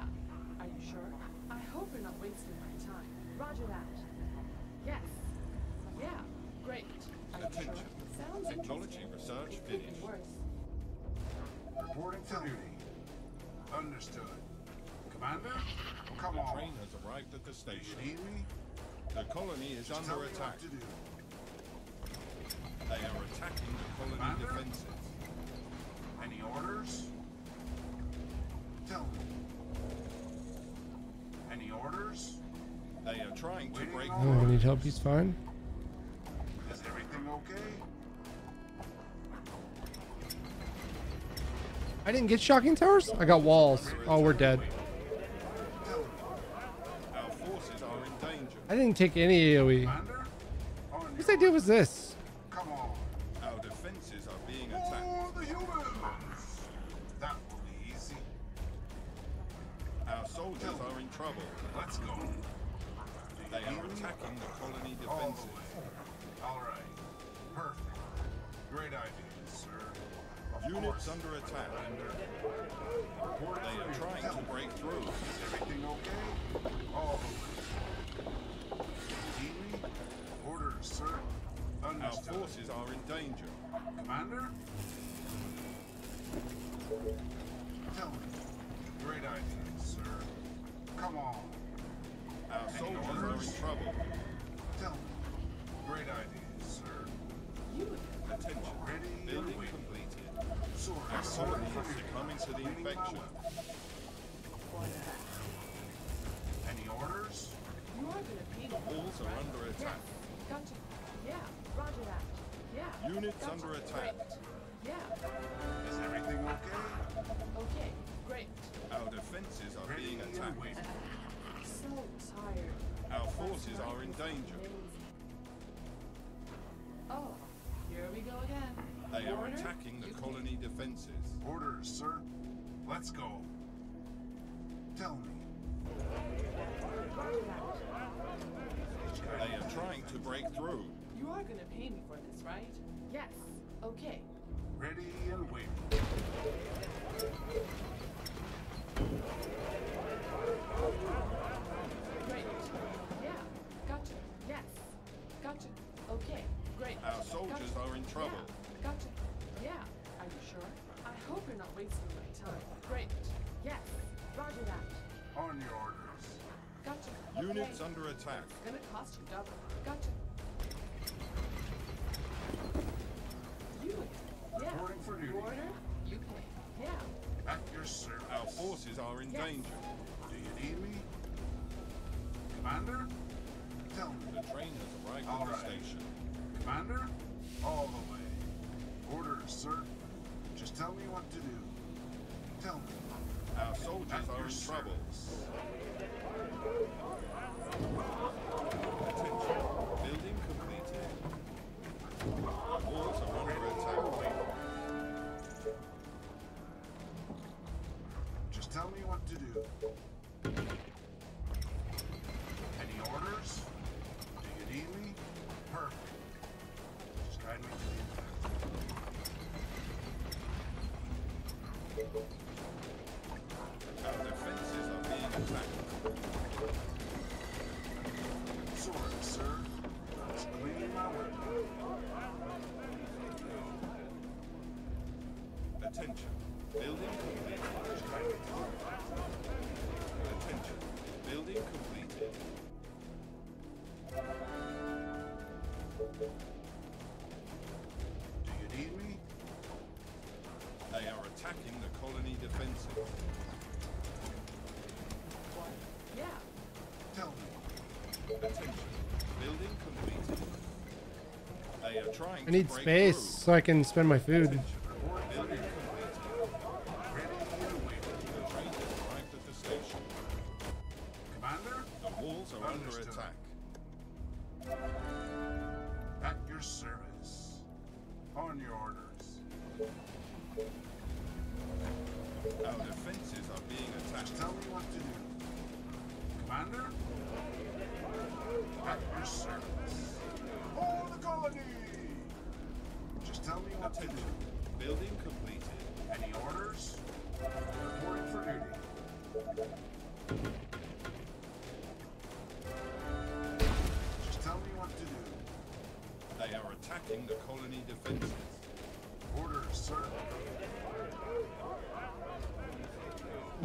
Are you sure? I hope you're not wasting my time. Roger that. Yes. Yeah. Great. Are you sure? Attention. Sounds Technology research It could be finished. worse. Reporting for duty. Understood. Commander? Come The on. train has arrived at the You station. need me? The colony is Just under attack. to do. They are attacking the colony Commander? defenses. Any orders? Oh, we need help. He's fine. Is everything okay? I didn't get shocking towers. I got walls. Oh, we're dead. I didn't take any AOE. What I did was this. order, you play. Yeah. At your service. Our forces are in yeah. danger. I need space so I can spend my food.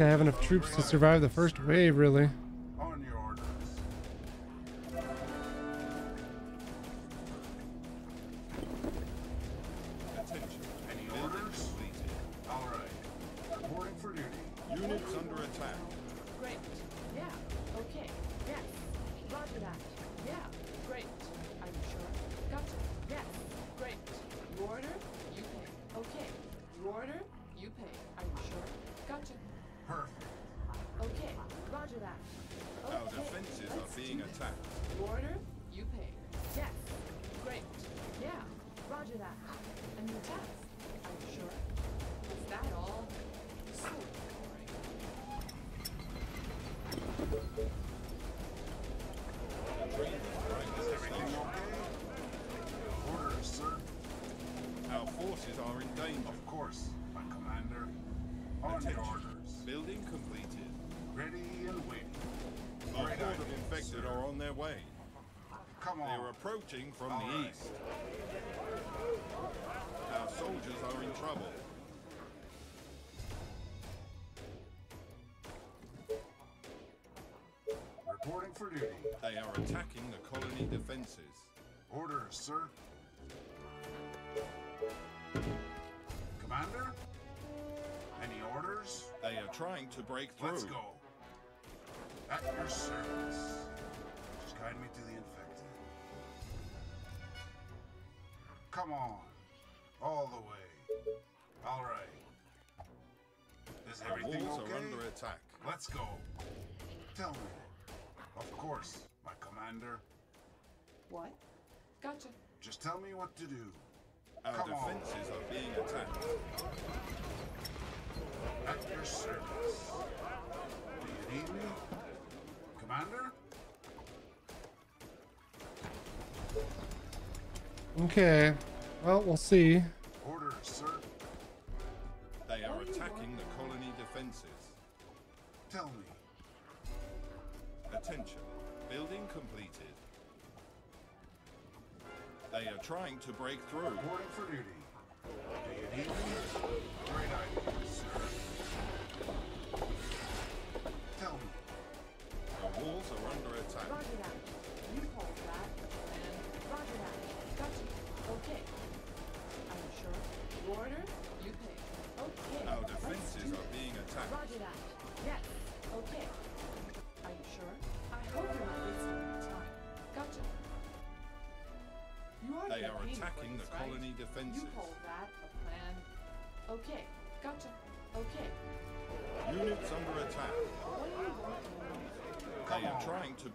I have enough troops to survive the first wave, really. Let's go. Tell me. Of course, my commander. What? Gotcha. Just tell me what to do. Our Come on. defenses are being attacked. At your service. Do you need me? Commander? Okay. Well, we'll see. Through. Reporting for duty.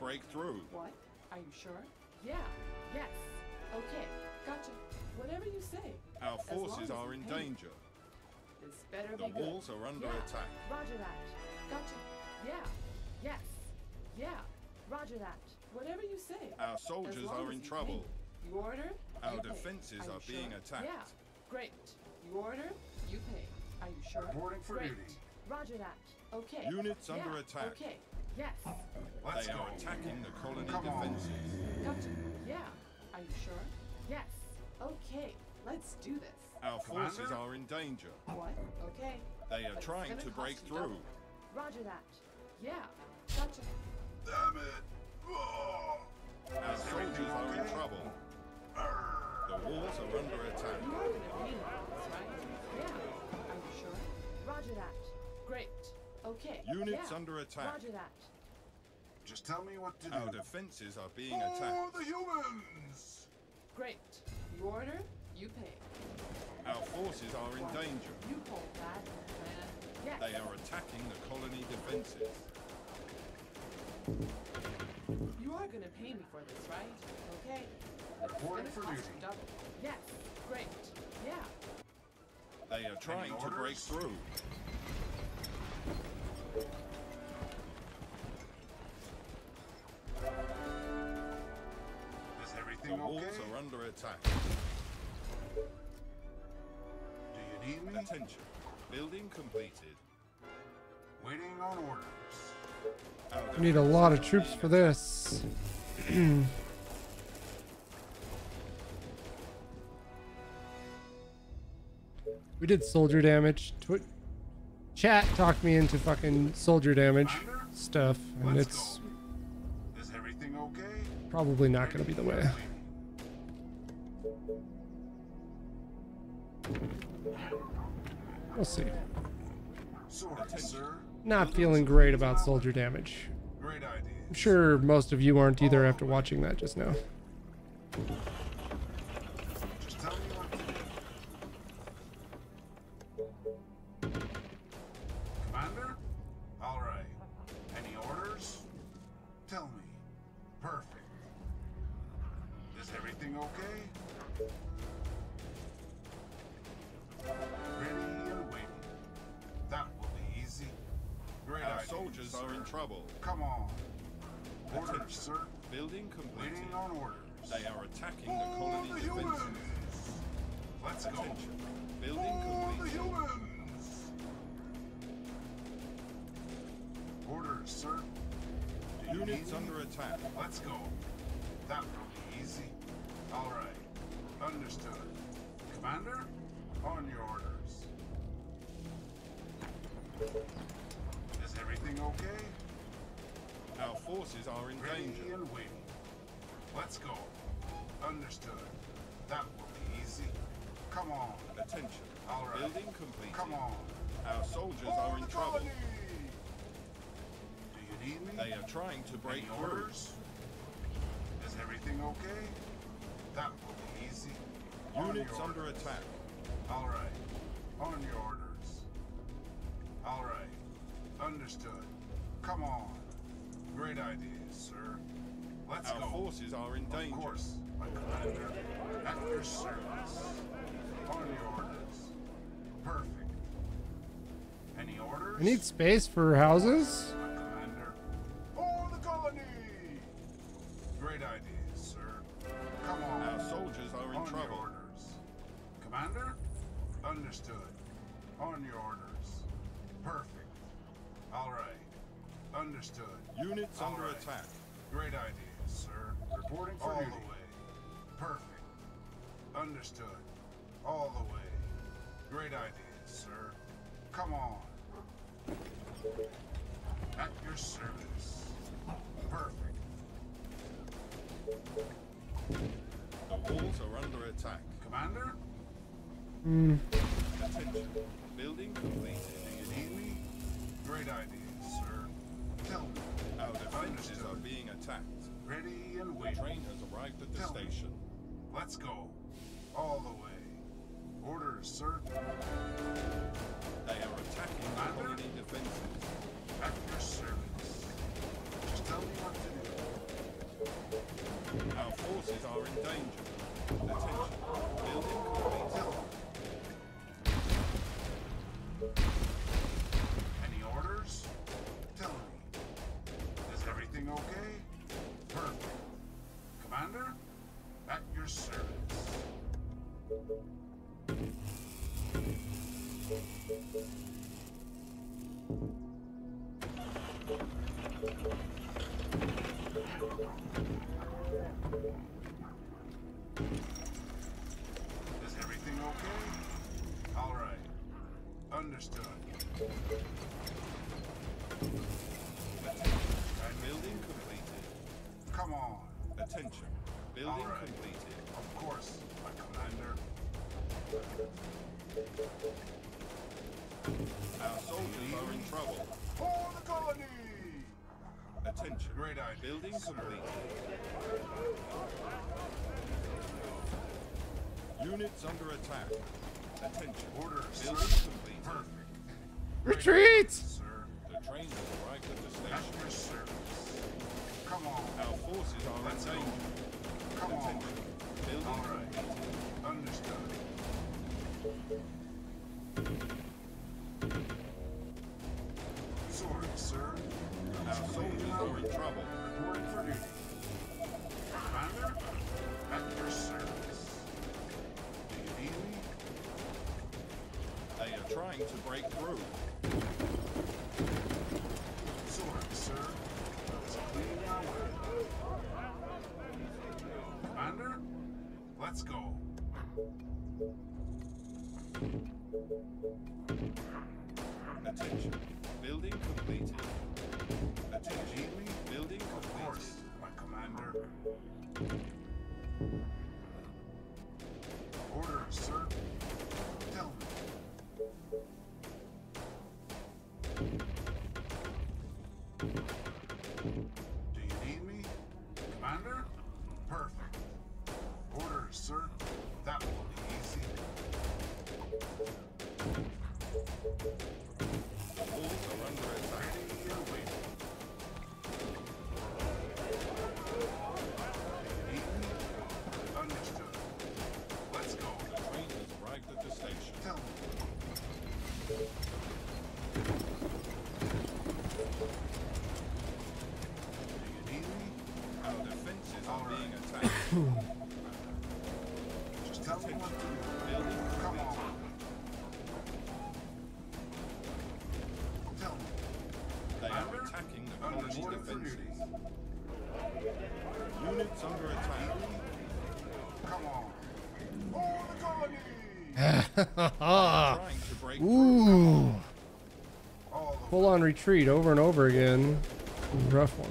Break through. What? Are you sure? Yeah. Yes. Okay. Gotcha. Whatever you say. Our As forces are in pay danger. This better The be good. walls are under yeah. attack. Roger that. Gotcha. Yeah. Yes. Yeah. Roger that. Whatever you say. Our soldiers are in trouble. pay. You order. Our you pay. defenses you are being sure? attacked. Yeah. Great. You order. You pay. Are you sure? Reporting for Great. duty. Roger that. Okay. Units yeah. under attack. Okay. Yes. Let's They go. are attacking the colony Come defenses. Gotcha. Yeah. Are you sure? Yes. Okay. Let's do this. Our Commander? forces are in danger. What? Okay. They are But trying gonna break through. double. Roger that. Yeah. Gotcha. Damn it. Oh. Our soldiers are in trouble. The walls are under attack. You are gonna pay me for this, right? Yeah. Are you sure? Roger that. Great. Okay. Units yeah. under attack. Roger that. Just tell me what to do. Our defenses are being For attacked. the humans! Great. You order, you pay. Our forces are in What? danger. You hold that, man. Yes. They are attacking the colony defenses. You are gonna pay me for this, right? Okay. But Reporting for duty. double. Yes. Great. Yeah. They are trying to break through. attack. Do you need me? Attention. Building completed. Waiting on orders. We need a lot of troops for this. we did soldier damage. Twitch Chat talked me into fucking soldier damage stuff, and Let's it's okay? probably not going to be the way. We'll see. Not feeling great about soldier damage. I'm sure most of you aren't either after watching that just now. Forces are in Of danger. course, my commander. At your service. On your orders. Perfect. Any orders? I need space for houses. Commander. For the colony! Great ideas, sir. Our soldiers are in trouble. orders. Commander? Understood. On your orders. Perfect. All right. Understood. Units All under right. attack. Great ideas, sir. Reporting for All duty. the way. Perfect. Understood. All the way. Great ideas, sir. Come on. At your service. Perfect. The walls are under attack. Commander? Hmm. Attention. Building completed. Do you need me? Great ideas, sir. Tell me. Our defenses are being attacked. Ready and The train has arrived at the Tell me. station. Let's go. All the way. Orders, sir. They are attacking the colony defenses. At your service. Just tell me what to do. Our forces are in danger. Attention. Building complete. Any orders? Tell me. Is everything okay? Perfect. Commander? At your service. Is everything okay? All right. Understood. Building sir. Units under attack. Attention. Orders, sir. Building completed. Perfect. Retreat! Sir, The train has arrived at the at station. your service. Come on. Our forces are Let's go. danger. Come on. Building All right. completed. Understood. Sorry, sir. Our soldiers are in trouble. need to break through. Sorry, sir. Commander, let's go. Attention. Building Establishing defenses. Units under attack. Come on. The! Ooh! Full on retreat over and over again. Rough one.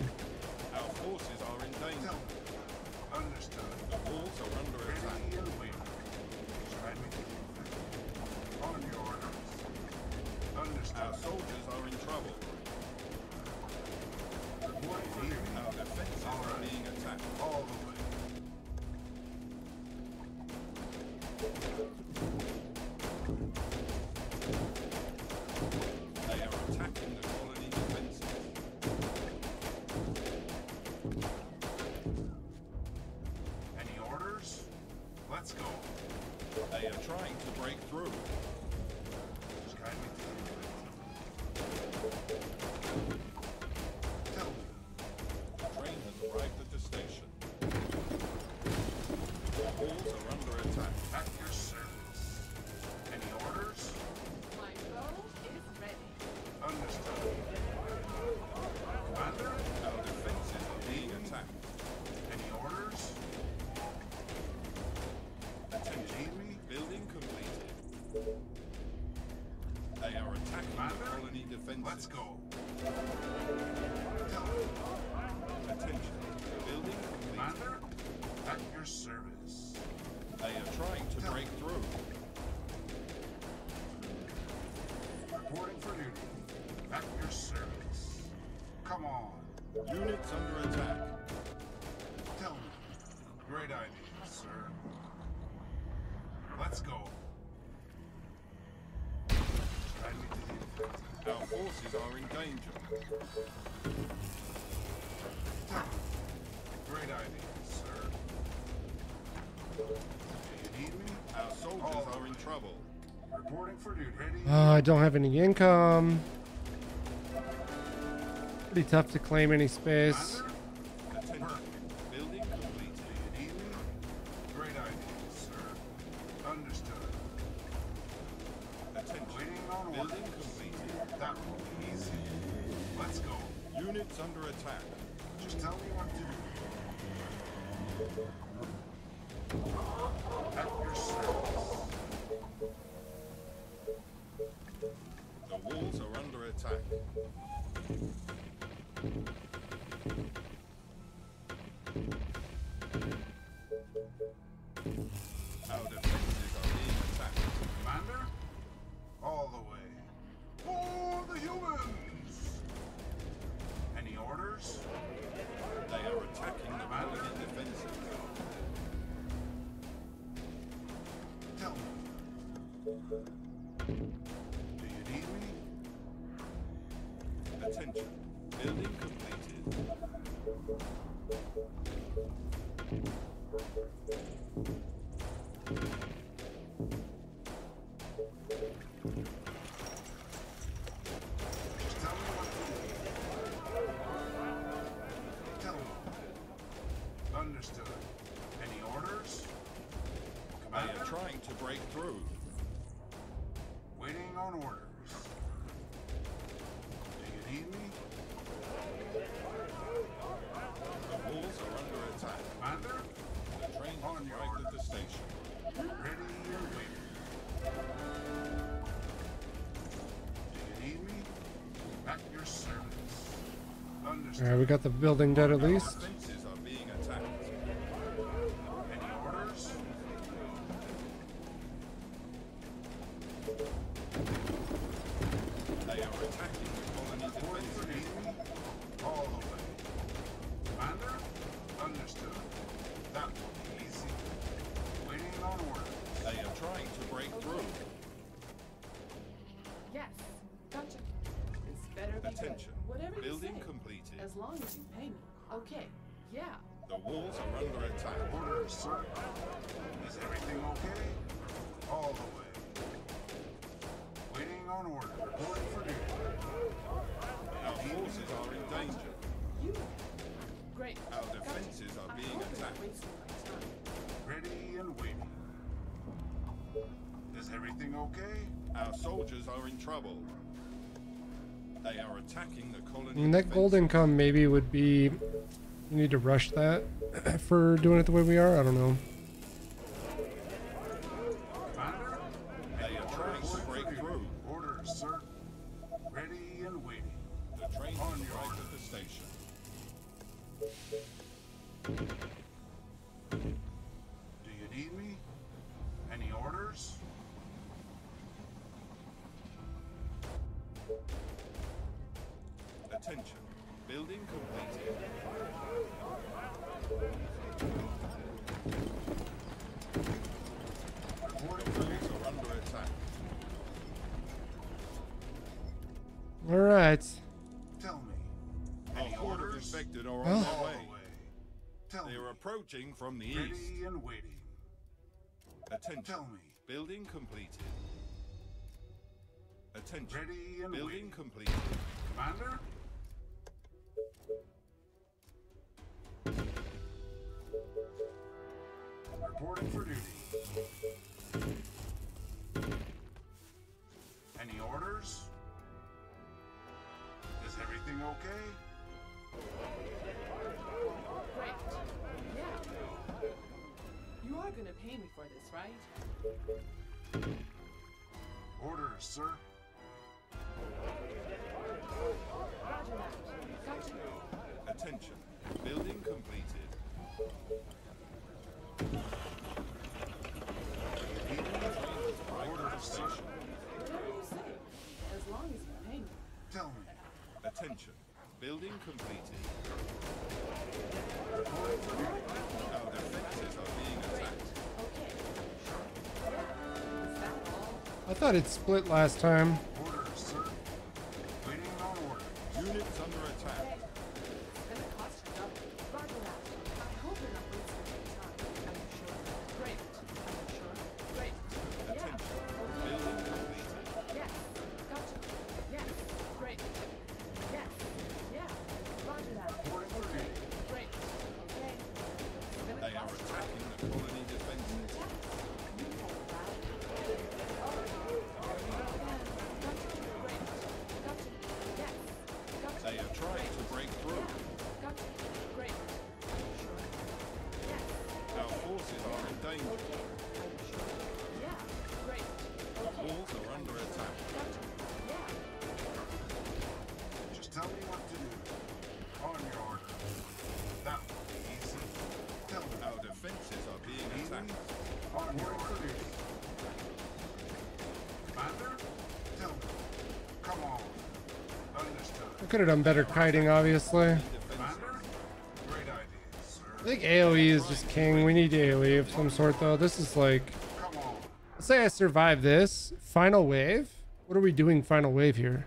income. Pretty tough to claim any space. Got the building dead at least. As long as you pay me. Okay. Yeah. The wolves are under attack. Orders, sir. Is everything okay? All the way. Waiting on order. Reporting for duty. Our forces are in danger. You. Great. Our Gotcha. defenses are being hope you're not attacked. wasting my time. Ready and waiting. Is everything okay? Our soldiers are in trouble. They are attacking the colony. Gold income maybe would be. You need to rush that for doing it the way we are. I don't know. Okay? Great. Yeah. You are gonna pay me for this, right? Orders, sir. Completed. Our defenses are being attacked. I thought it split last time. Could have done better kiting, obviously. I think AoE is just king. We need AoE of some sort, though. This is like. Let's say I survive this. Final wave? What are we doing final wave here?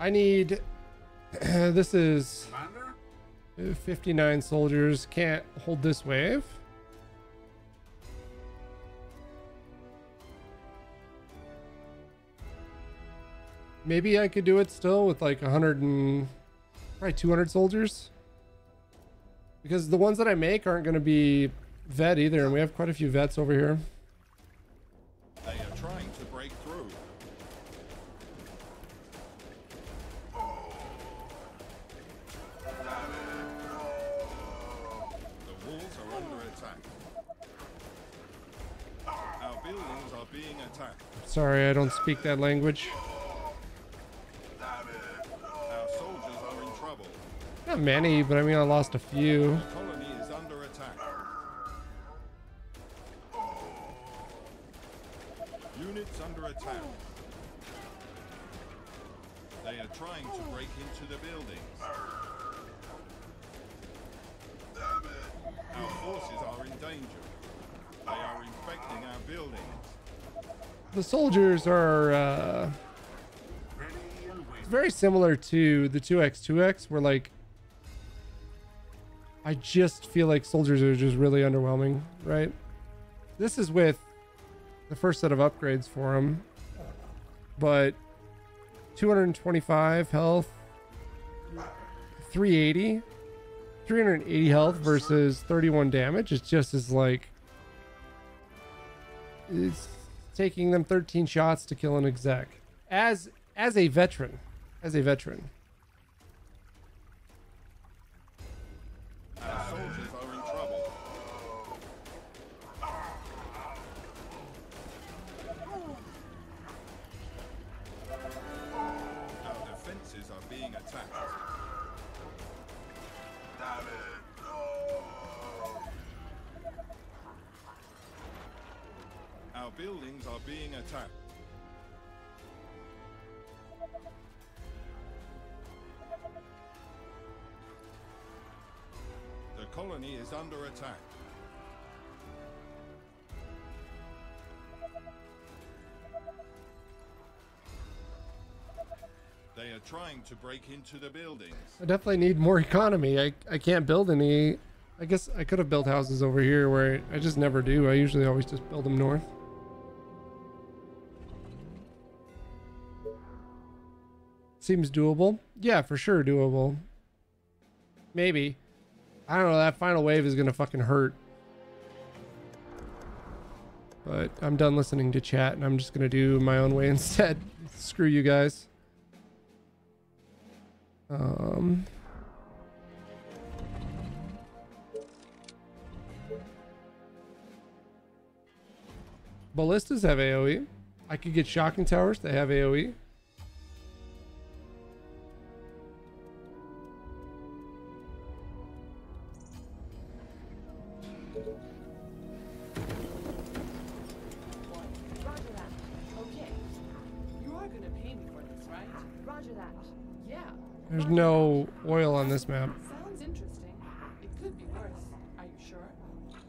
I need. this is uh, 59 soldiers. Can't hold this wave. Maybe I could do it still with like 100 and probably 200 soldiers. Because the ones that I make aren't going to be vet either, and we have quite a few vets over here. They are trying to break through. The walls are under attack. Our buildings are being attacked. Sorry, I don't speak that language. Not many, but I mean, I lost a few. The colony is under attack. Units under attack. They are trying to break into the buildings. Our forces are in danger. They are infecting our buildings. The soldiers are uh, Ready and waiting. very similar to the 2x2x, where like I just feel like soldiers are just really underwhelming, right? This is with the first set of upgrades for them, but 225 health, 380, 380 health versus 31 damage. It's just as like it's taking them 13 shots to kill an exec as as a veteran as a veteran buildings are being attacked. The colony is under attack. They are trying to break into the buildings. i definitely need more economy i i can't build any i guess i could have built houses over here where i just never do i usually always just build them north seems doable. Yeah for sure doable. Maybe. I don't know that final wave is gonna fucking hurt. But i'm done listening to chat and i'm just gonna do my own way instead. Screw you guys. Um ballistas have aoe i could get shocking towers they have aoe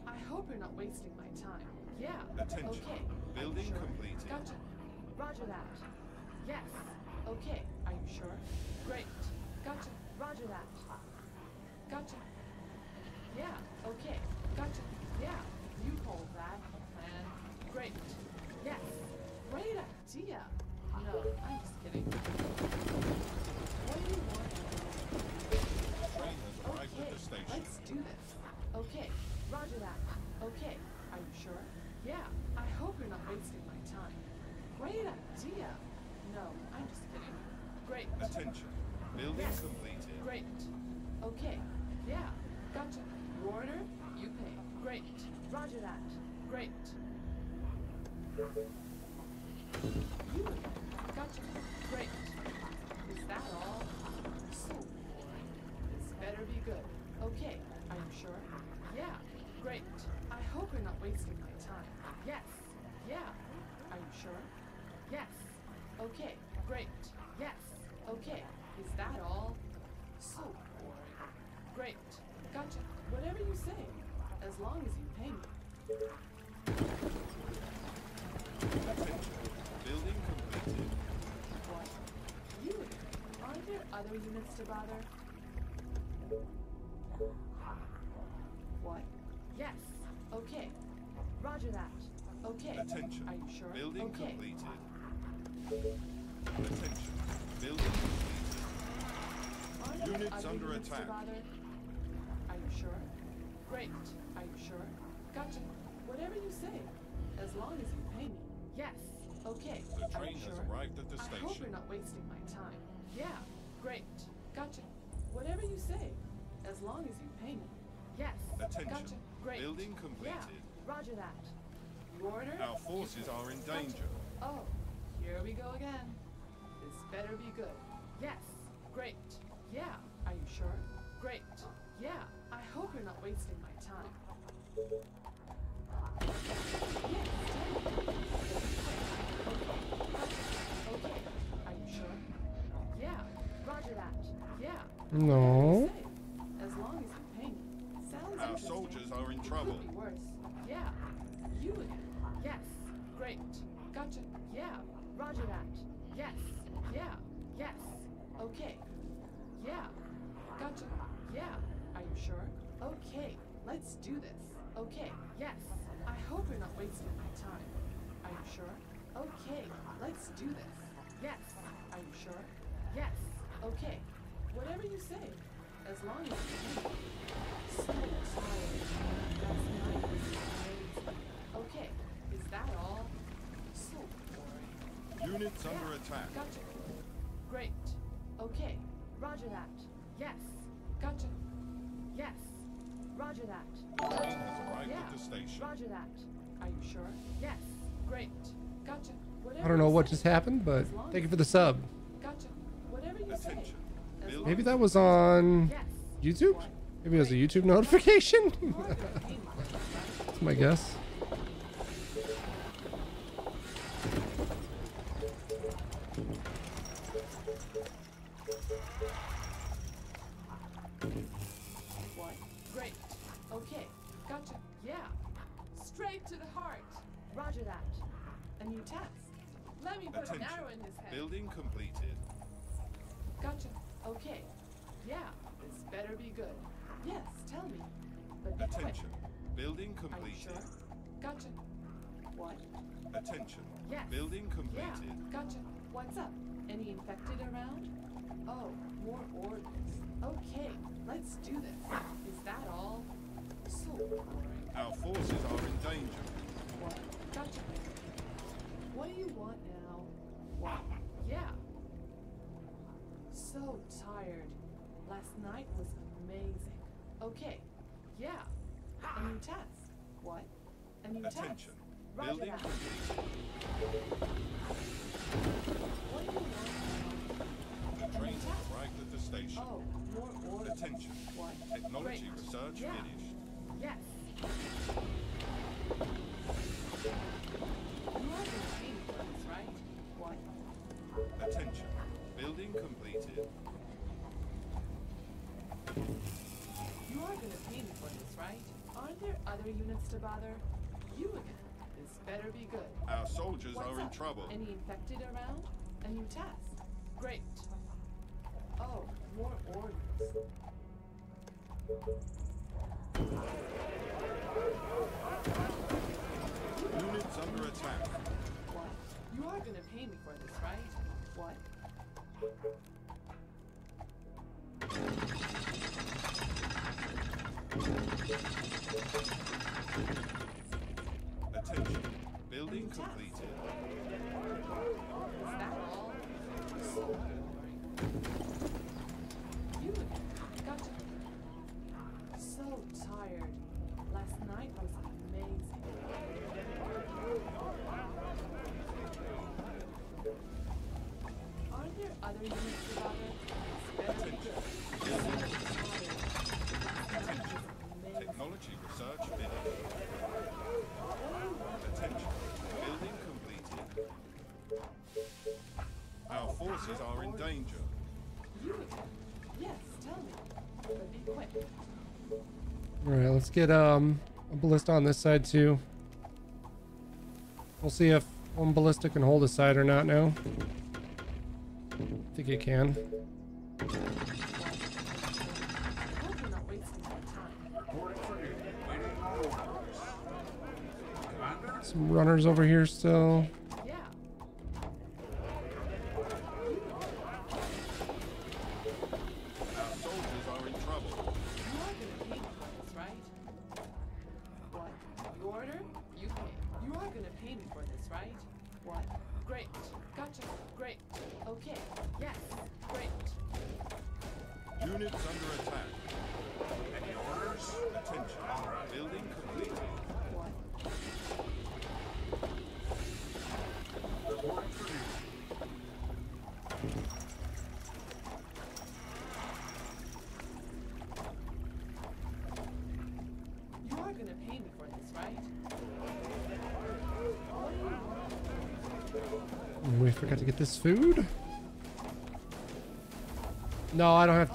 I hope you're not wasting my time. Yeah. Attention. Okay. Building sure? completed. Gotcha. Roger that. Yes. Okay. Are you sure? Great. Gotcha. Roger that. Gotcha. Yeah. Okay. Gotcha. Yeah. You hold that plan. Great. Yes. Great idea. No, I'm just kidding. What do you want? Train has arrived Okay, at the station. let's do this. Okay, roger that. Okay, are you sure? Yeah, I hope you're not wasting my time. Great idea. No, I'm just kidding. Great. Attention. Building Yes. completed. Great. Okay, yeah, gotcha. Warner, you pay. Great. Roger that. Great. You gotcha. Great. Is that all? So boring. This better be good. Okay, are you sure? Yeah, great. I hope you're not wasting Building okay. completed. Attention. Building completed. Aren't Units under units attack. Are you sure? Great. Are you sure? Gotcha. Whatever you say, as long as you pay me. Yes. Okay. The train you has sure? arrived at the I hope you're not wasting my time. Yeah. Great. Gotcha. Whatever you say, as long as you pay me. Yes. Attention. Gotcha. Great. Building Yeah. completed. Roger that. You order? Our forces are in danger. Oh, here we go again. This better be good. Yes. Great. Yeah. Are you sure? Great. Yeah, I hope you're not wasting my time. Yes, tell me. Okay, are you sure? Yeah, roger that. Yeah. No. Yes. Great. Gotcha. Yeah. Roger that. Yes. Yeah. Yes. Okay. Yeah. Gotcha. Yeah. Are you sure? Okay. Let's do this. Okay. Yes. I hope you're not wasting my time. Are you sure? Okay. Let's do this. Yes. Are you sure? Yes. Okay. Whatever you say. As long as you can. So tired. Last night was amazing. Okay. Is that all? So boring. Units Yeah, under attack. Gotcha. Great. Okay. Roger that. Yes. Gotcha. Yes. Roger that. Train has arrived Yeah. at the station. Roger that. Are you sure? Yes. Great. Gotcha. Whatever I don't know what just happened, but thank you for the sub. Gotcha. Whatever you say. Attention. As Build- long Maybe that was on Yes. YouTube? Maybe it was a YouTube notification? You're gonna pay me, right? That's my guess. Straight to the heart. Roger that. A new task. Let me put Attention. an arrow in his head. Building completed. Gotcha. Okay. Yeah. This better be good. Yes. Tell me. But be quick. Attention. Building Are you completed. sure? Gotcha. What? Attention. Yes. Building completed. Yeah. completed. Gotcha. What's up? Any infected around? Oh, more orders. Okay. Let's do this. Is that all? So boring. Our forces are in danger. What? Gotcha. What do you want now? What? Yeah. So tired. Last night was amazing. Okay. Yeah. Ah. A new task. What? A new task. Attention. Roger Building that. What do you want now? The train has arrived at the station. Oh, more orders. Attention. What? Technology Great. research Yeah. finished. Yes. You are gonna pay for this, right? What? Attention. Building completed. You are gonna pay me for this, right? Aren't there other units to bother? You again. This better be good. Our soldiers What's are in trouble. Any infected around? A new task. Great. Oh, more orders. Get um a ballista on this side too. We'll see if one ballista can hold a side or not now. I think it can. Some runners over here still.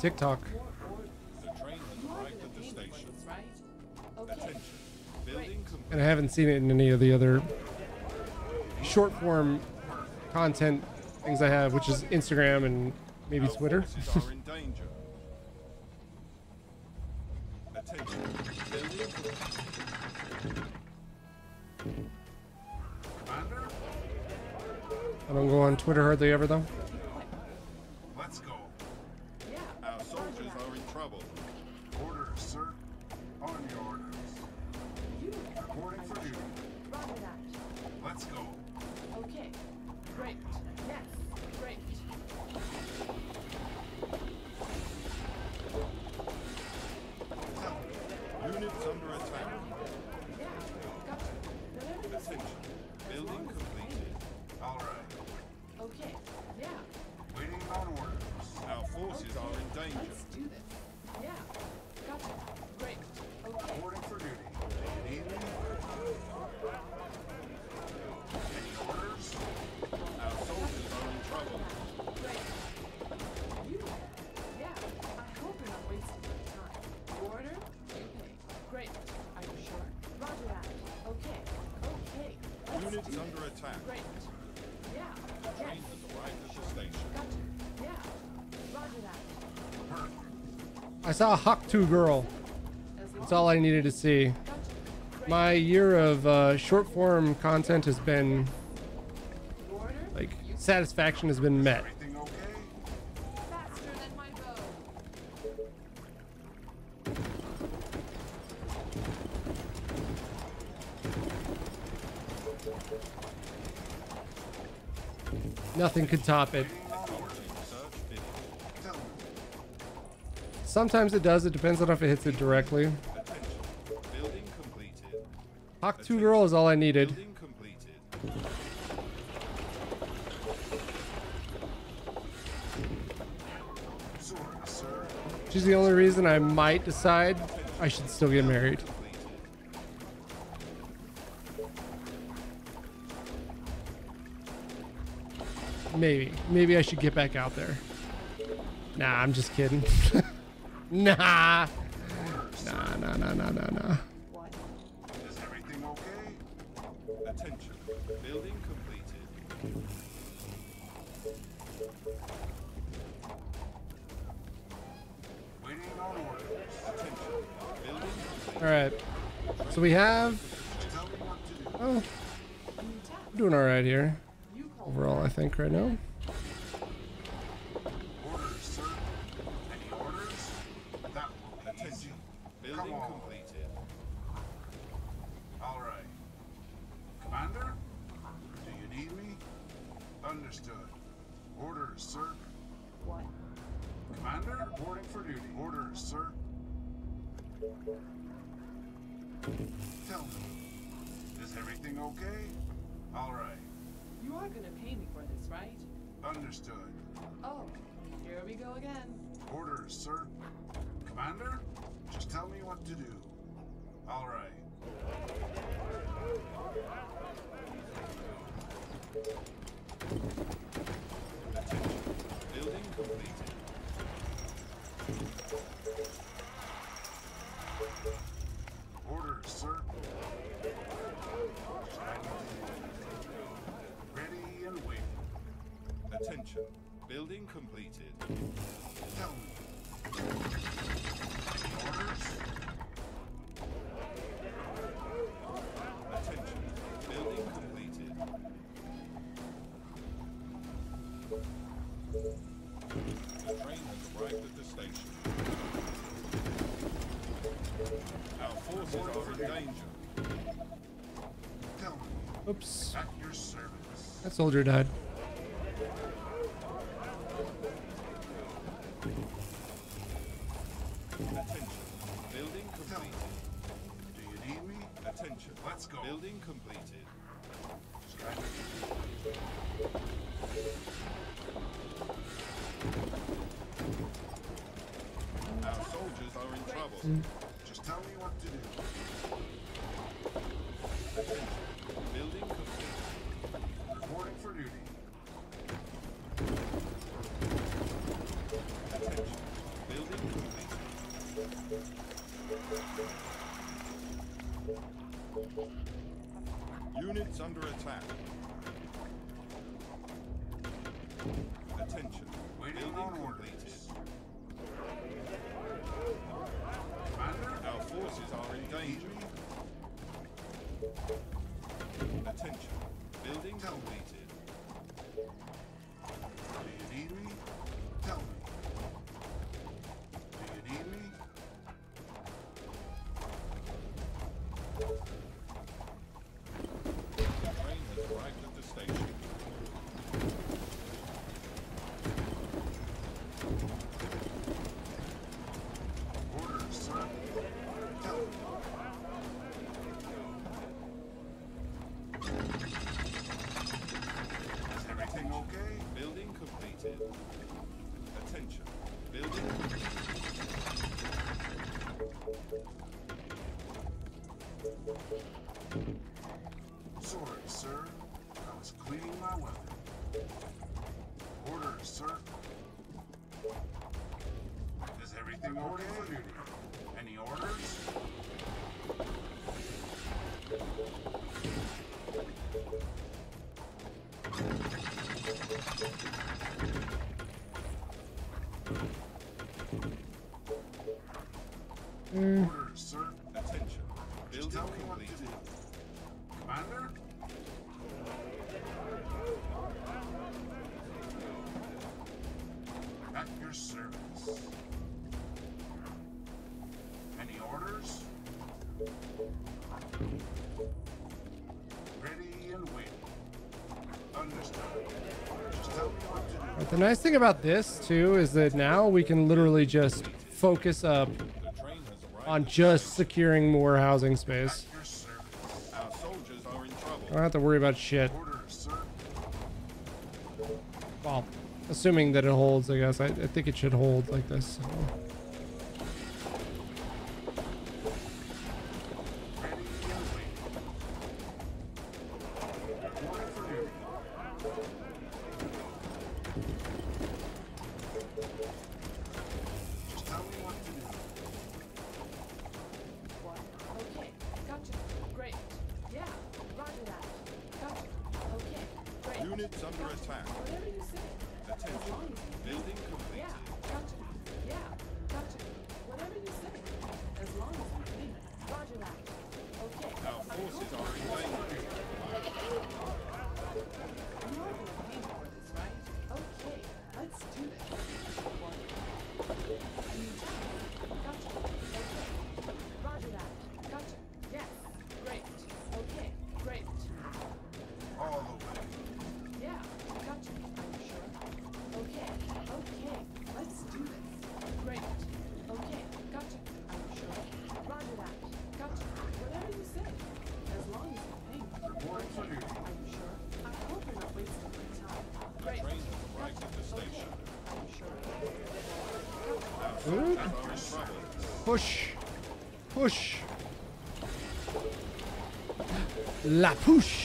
TikTok. And I haven't seen it in any of the other short form content things I have, which is Instagram and maybe Twitter. I don't go on Twitter hardly ever though. saw a Hawk Tuah girl. That's all I needed to see. My year of uh, short form content has been like satisfaction has been met. Nothing could top it. Sometimes it does. It depends on if it hits it directly. Hawk Tuah girl is all I needed. She's the only reason I might decide I should still get married. Maybe. Maybe I should get back out there. Nah, I'm just kidding. Nah. Nah, nah, nah, nah, nah, nah. Everything okay? Attention. Building completed. Waiting on orders. Attention. Building Alright. So we have... Oh. Doing alright here. Overall, I think, right now. soldier died. minority But the nice thing about this too is that now we can literally just focus up on just securing more housing space. I don't have to worry about shit. Well, assuming that it holds, I guess. I, I think it should hold like this. So. Some Push. Push. La push.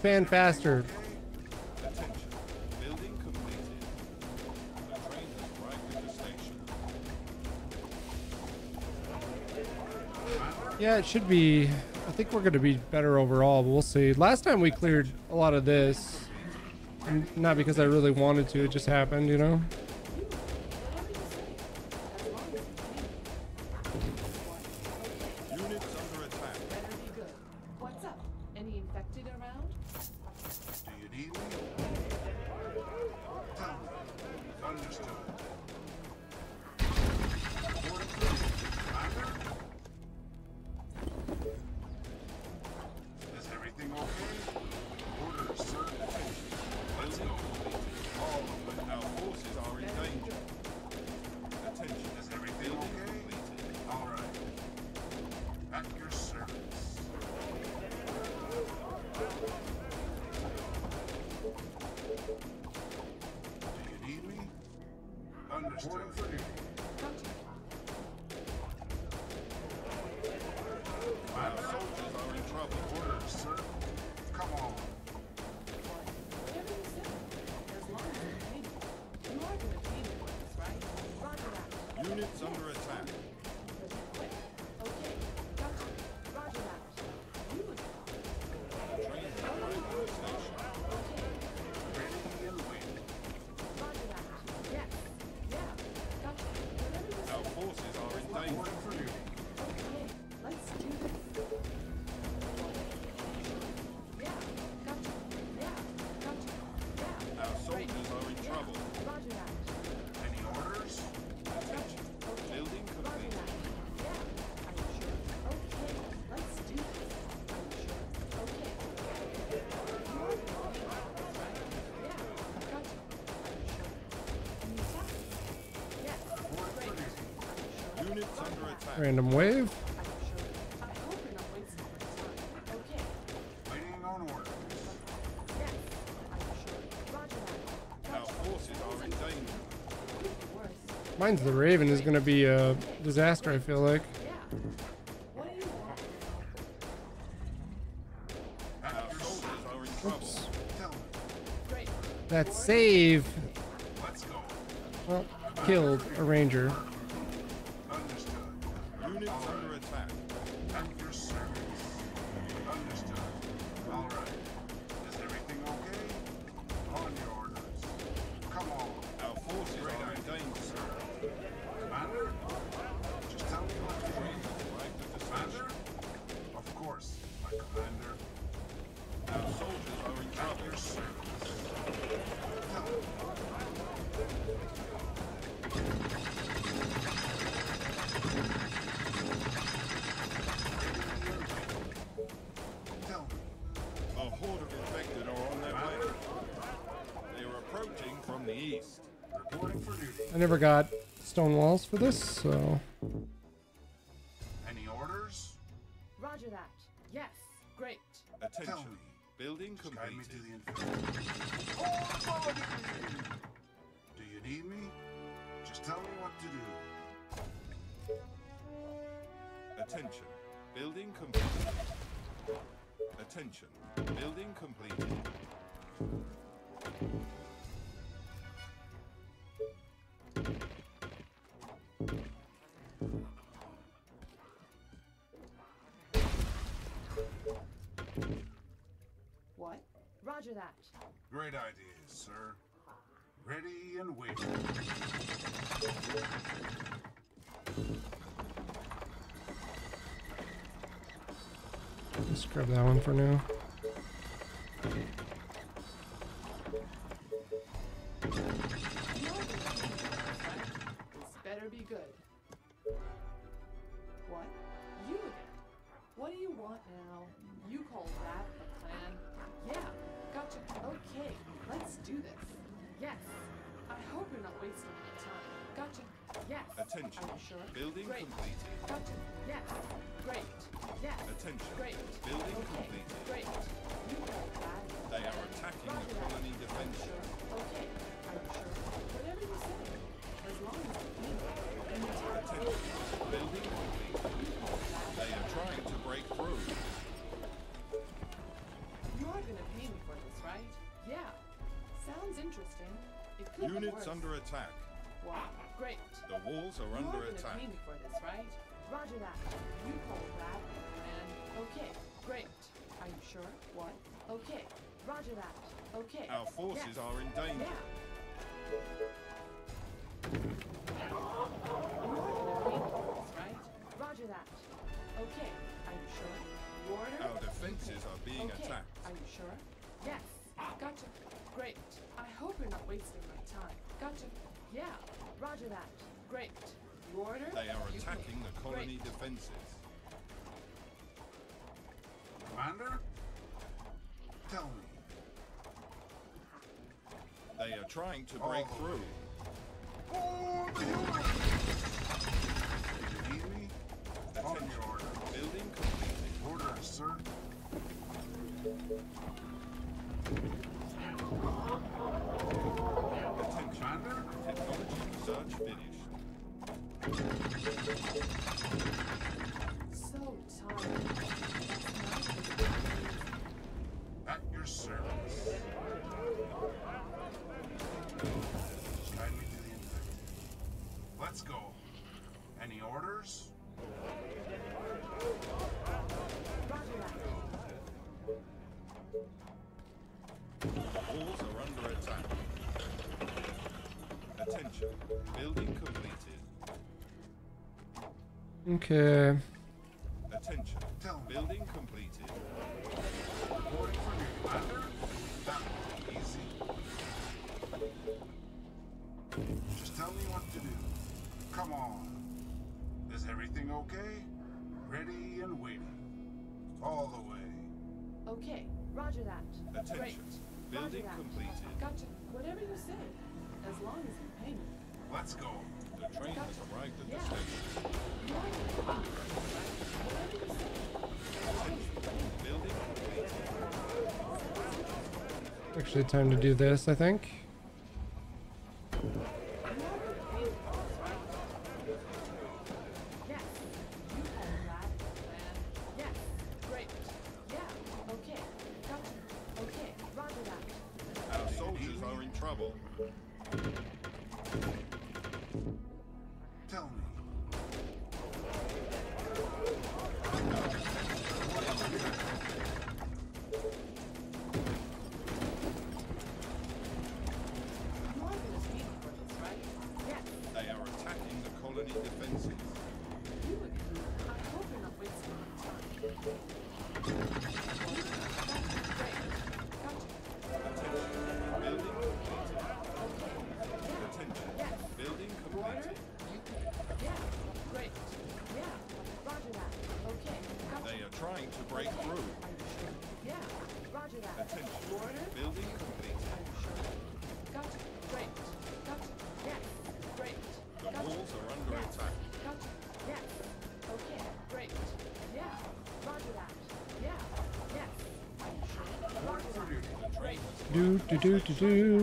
expand faster. Yeah, it should be. I think we're going to be better overall, but we'll see. Last time we cleared a lot of this, not because I really wanted to, it just happened, you know? finds the Raven is going to be a disaster, I feel like. Oops. That save well, killed a ranger. never got stone walls for this, so. Any orders? Roger that. Yes. Great. Attention. Building complete. Do you need me? Just tell me what to do. Attention. Building complete. Attention. Building completed. What? Roger that. Great idea, sir. Ready and waiting. Let's grab that one for now. Okay. better be good. What? You again. What do you want now? You call that a plan? Yeah, gotcha. Okay, let's do this. Yes. I hope you're not wasting any time. Gotcha. Yes. Attention. Are you sure? Building Great. completed. Gotcha. Yes. Great. Yes. Attention. Great. Building okay. completed. Great. You call that. They are attacking Roger the colony defense. Sure. Okay. Units under attack. Wow, great. The walls are You're under attack. You're for this, right? Roger that. You hold that, and okay, great. Are you sure? What? Okay, roger that. Okay. Our forces yeah. are in danger. Yeah. colony defenses. Commander? Tell me. They are trying to break oh. through. Oh, the! You me? On order. Building completed. Order, sir. Attention. Commander? Technology search video. So tired. Okay. Attention. Building completed. Reporting from your. That easy. Just tell me what to do. Come on. Is everything okay? Ready and waiting. All the way. Okay. Roger that. Attention. Great. Building completed. Gotcha. Whatever you say. As long as you pay me. Let's go. The train has arrived at the station. Actually, time to do this, I think. do.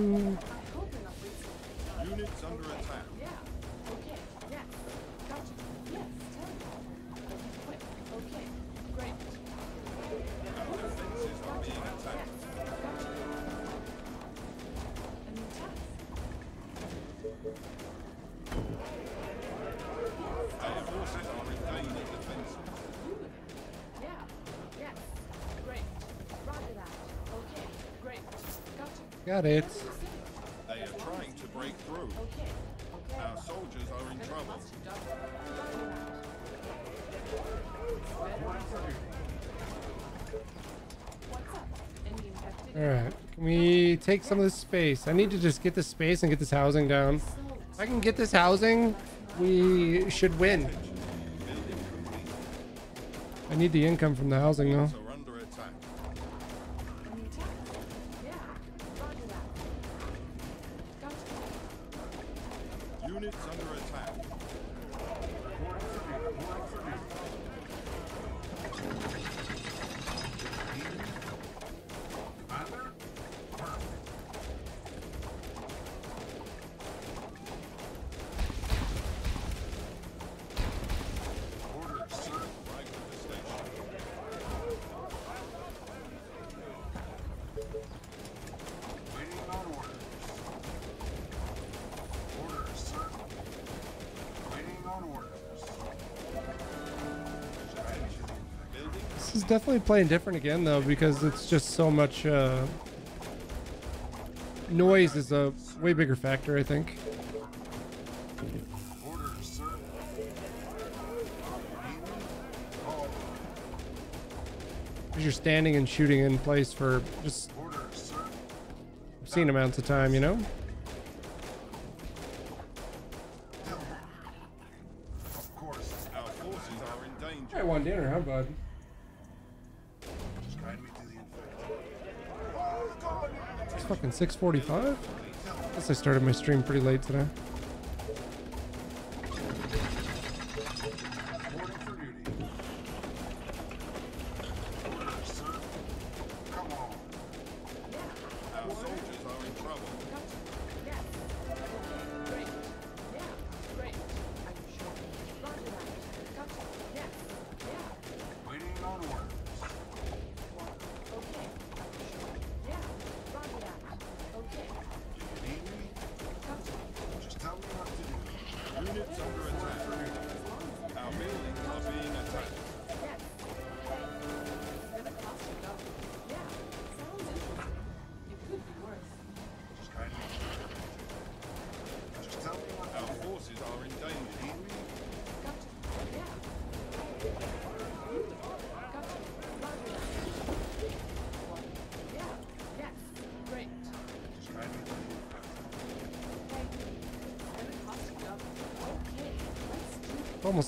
Got it. They are trying to break through. Our soldiers are in trouble. Alright, can we take some of this space? I need to just get this space and get this housing down. If I can get this housing, we should win. I need the income from the housing though. definitely playing different again though because it's just so much uh, noise is a way bigger factor I think. You're standing and shooting in place for just obscene amounts of time, you know? 6.45? I Guess I started my stream pretty late today.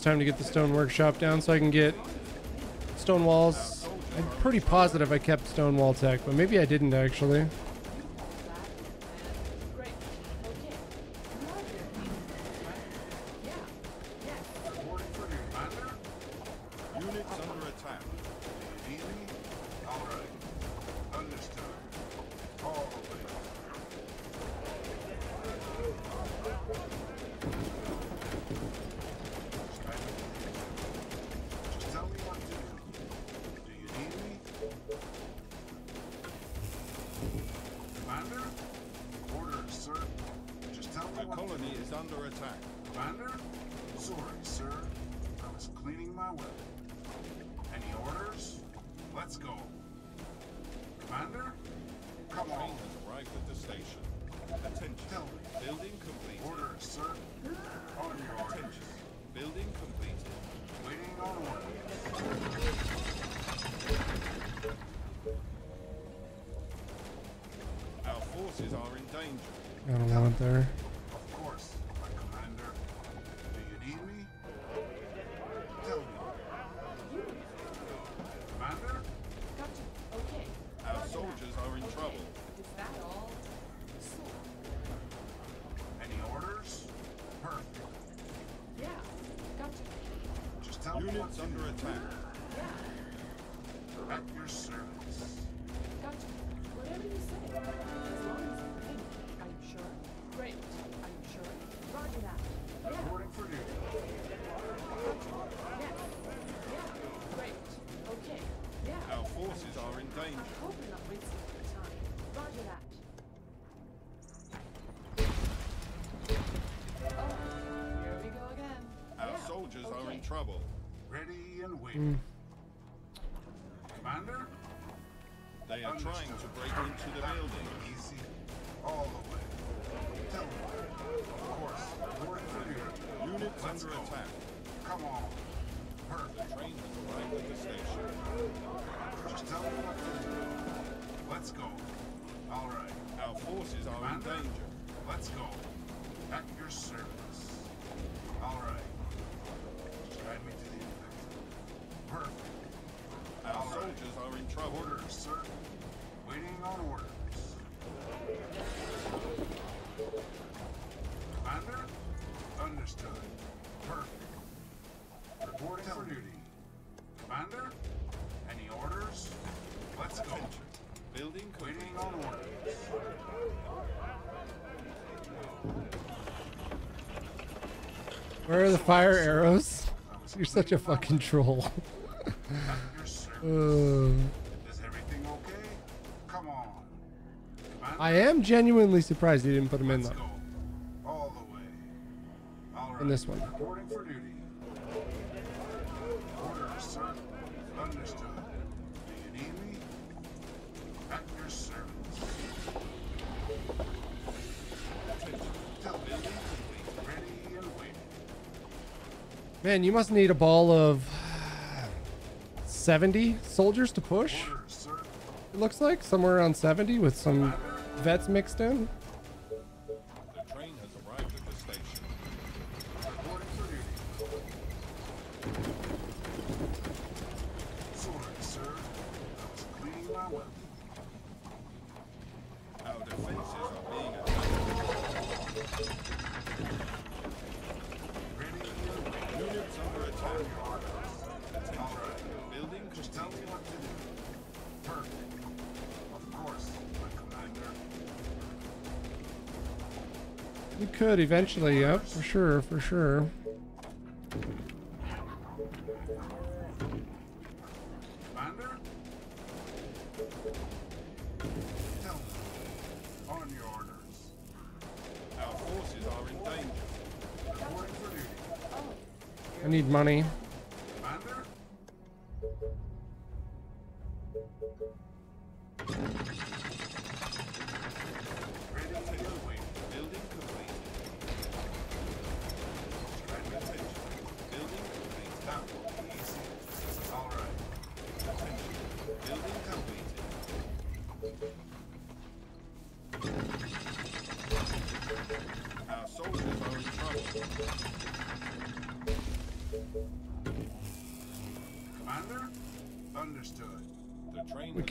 time to get the stone workshop down so I can get stone walls. I'm pretty positive I kept stone wall tech, but maybe I didn't actually. The train has arrived at the station. Just tell me what to do. Let's go. All right. Our forces are in danger. Let's go. At your service. All right. Guide me to the effect. Perfect. Our All soldiers right. are in trouble. Sir. Waiting on orders. Where are the fire arrows? You're such a fucking troll. Uh, I am genuinely surprised they didn't put them in though. In this one. Man, you must need a ball of 70 soldiers to push. It looks like somewhere around 70 with some vets mixed in. Eventually, yep, for sure, for sure.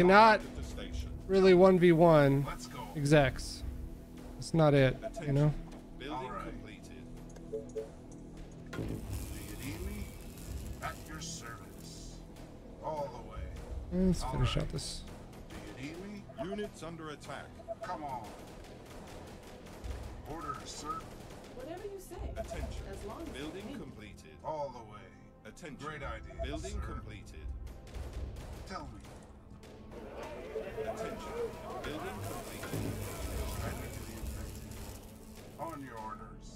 Station. Really 1v1 execs. That's not it, you know? Building completed. Do you need me? At your service. All the way. Let's finish out this. Do you need me? Units under attack. Come on. Orders, sir. Whatever you say. Attention. As long as Building completed. All the way. Attention. Great idea, Building sir. completed. Tell me. Attention. Building completed. Ready to the infected. On your orders.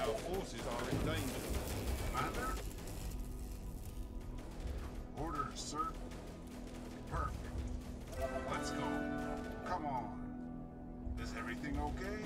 Our forces are in danger. Commander? Orders, sir. Perfect. Let's go. Come on. Is everything okay?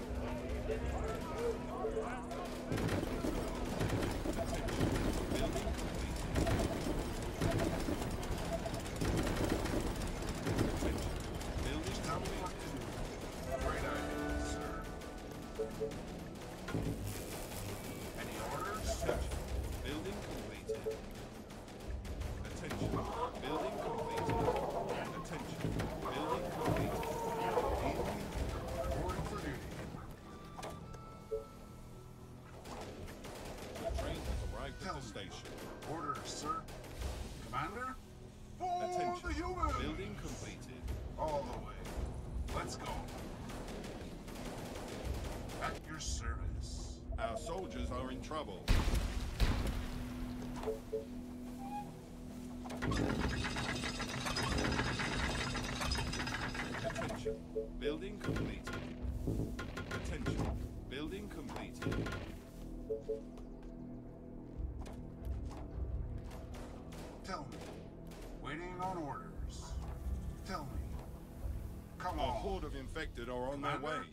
Infected are on their Commander?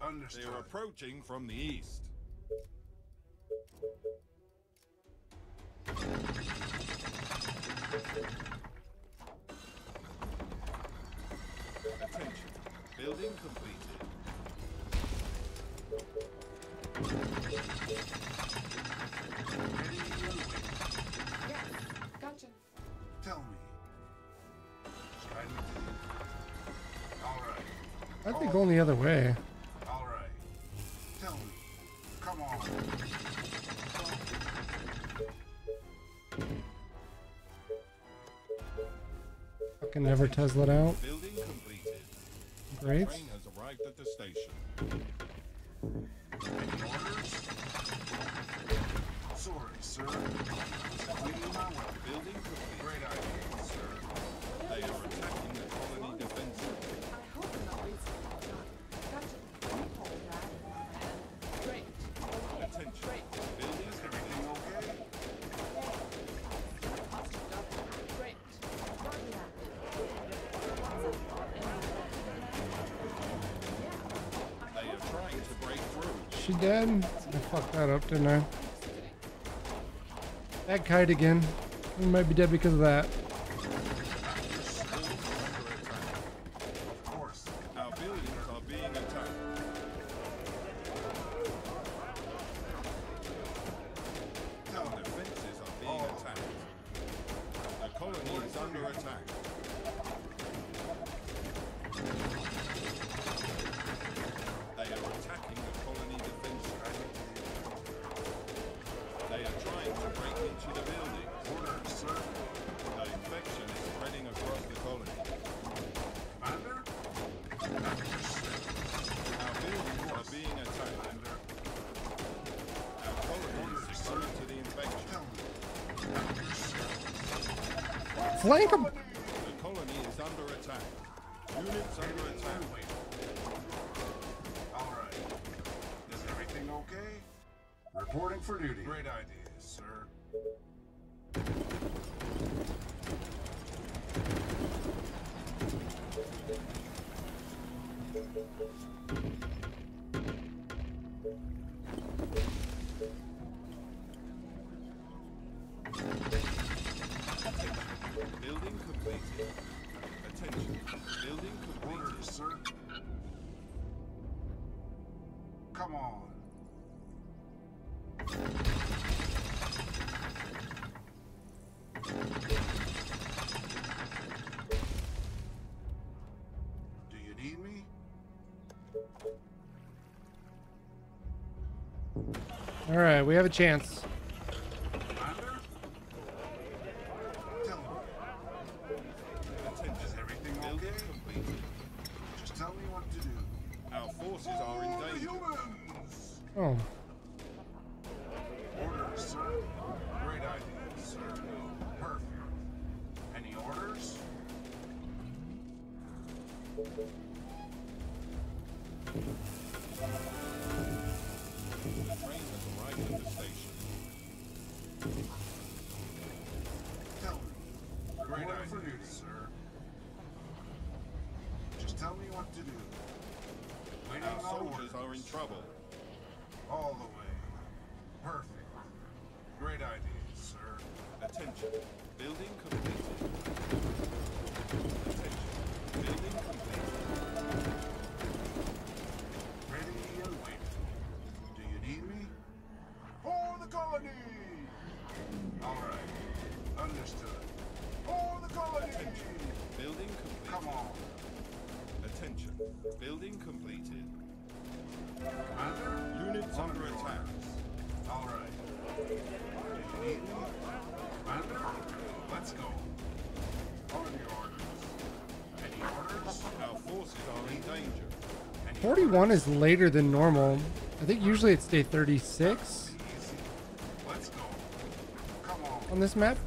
way. They are approaching from the east. Right. I think going the other way. All right. Tell me. Come on. Fucking never Tesla out. Building completed. Great. Train has arrived at the station. Sorry, sir. Cleaning my weapon. Building complete. Great idea, sir. They are attacking dead? I fucked that up, didn't I? That kite again. He might be dead because of that. we have a chance. 31 is later than normal. I think usually it's day 36 on this map.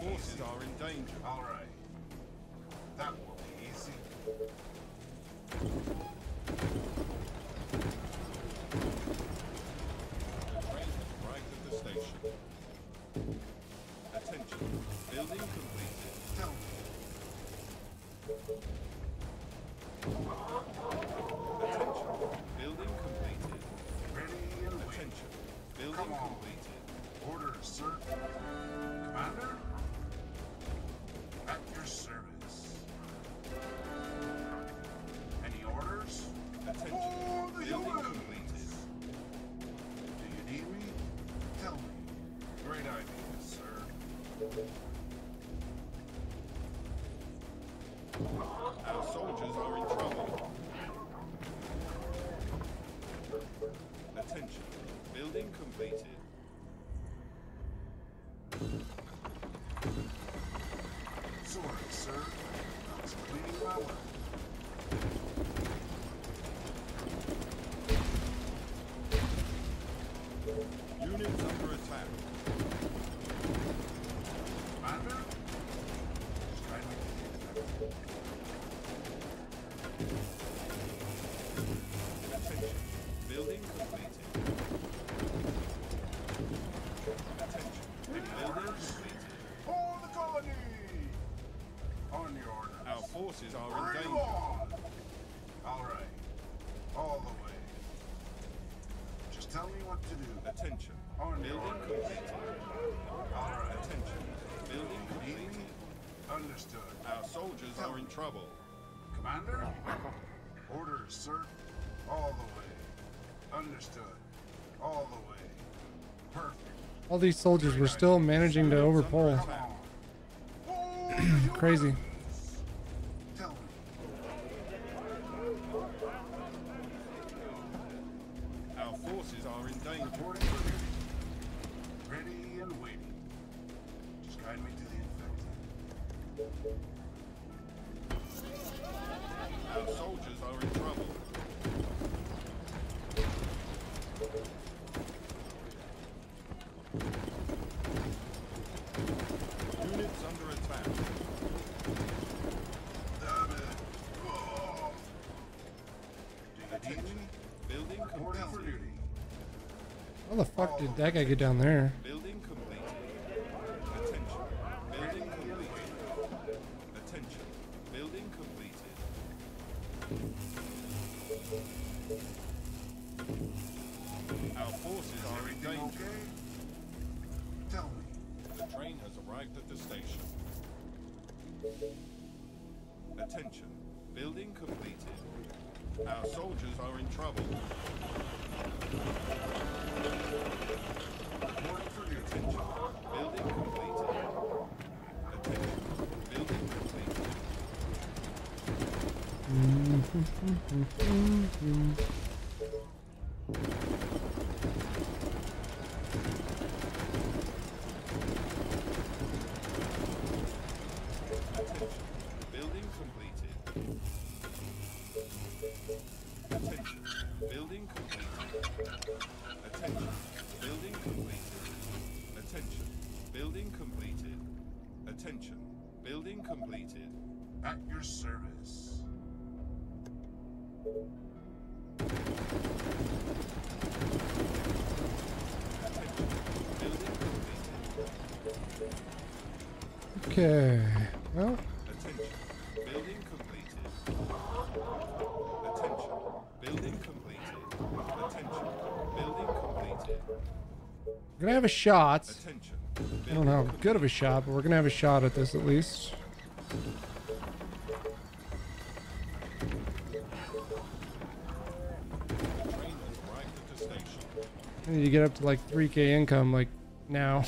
forces are in danger. All right. That will be easy. completed. to do. Attention. On Building complete. Our attention. Building complete. Understood. Our soldiers are in trouble. Commander? Orders, sir. All the way. Understood. All the way. All these soldiers were still managing to overpull. Crazy. that guy get down there. a shot. I don't know how good of a shot, but we're going to have a shot at this at least. I need to get up to like 3k income like now.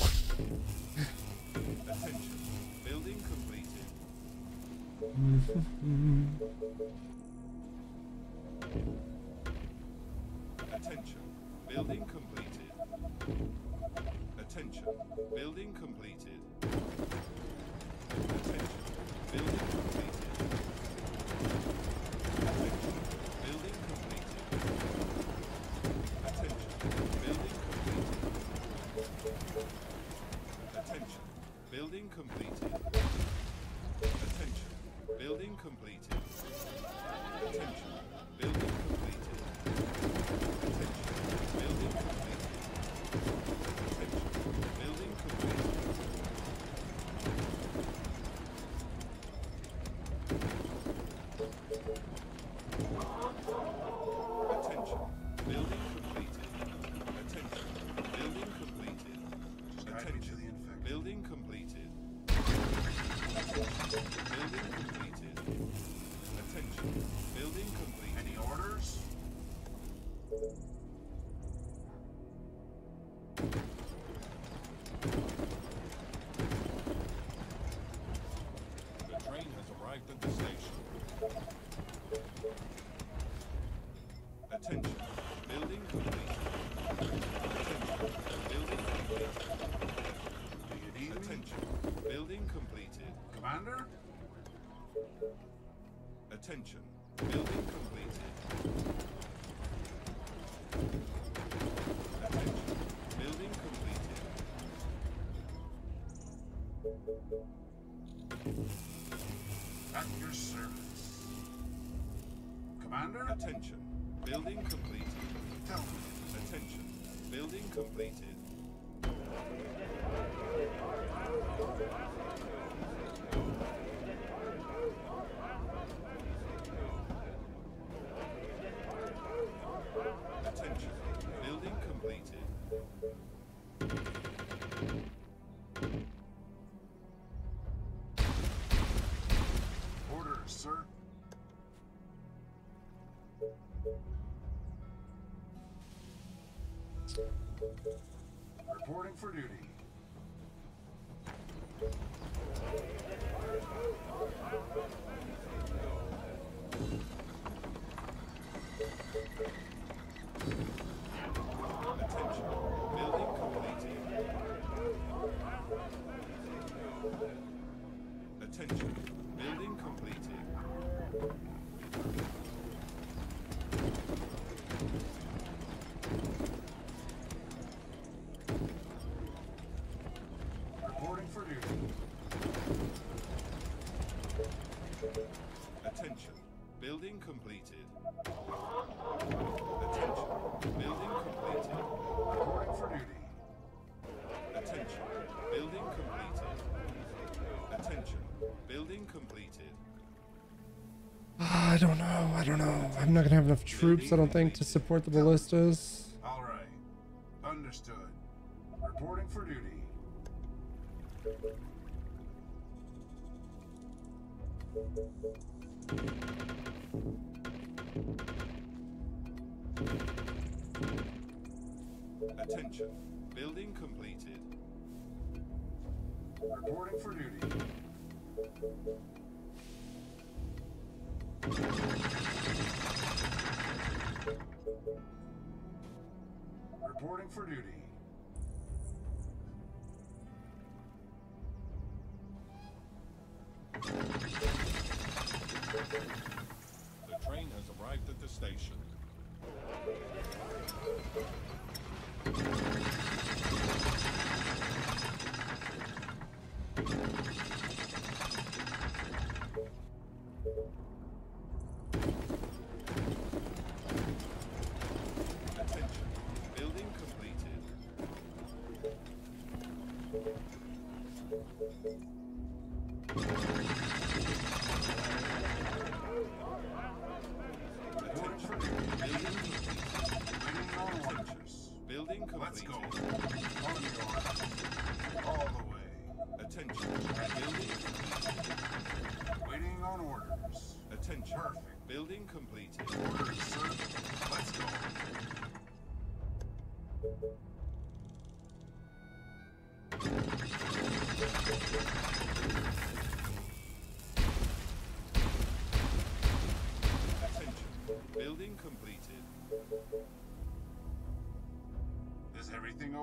Attention. Building completed. Building completed. Attention. Building completed. Attention. Building completed. At your service. Commander? Attention. Building completed. Attention. Building completed. Reporting for duty. Building completed. Attention. Building completed. Reporting for duty. Attention. Building completed. Attention. Building completed. I don't know. I don't know. I'm not gonna have enough troops. I don't think to support the ballistas. All right. Understood. Reporting for duty. Attention. Building completed. Reporting for duty. Reporting for duty. The train has arrived at the station. Thank you.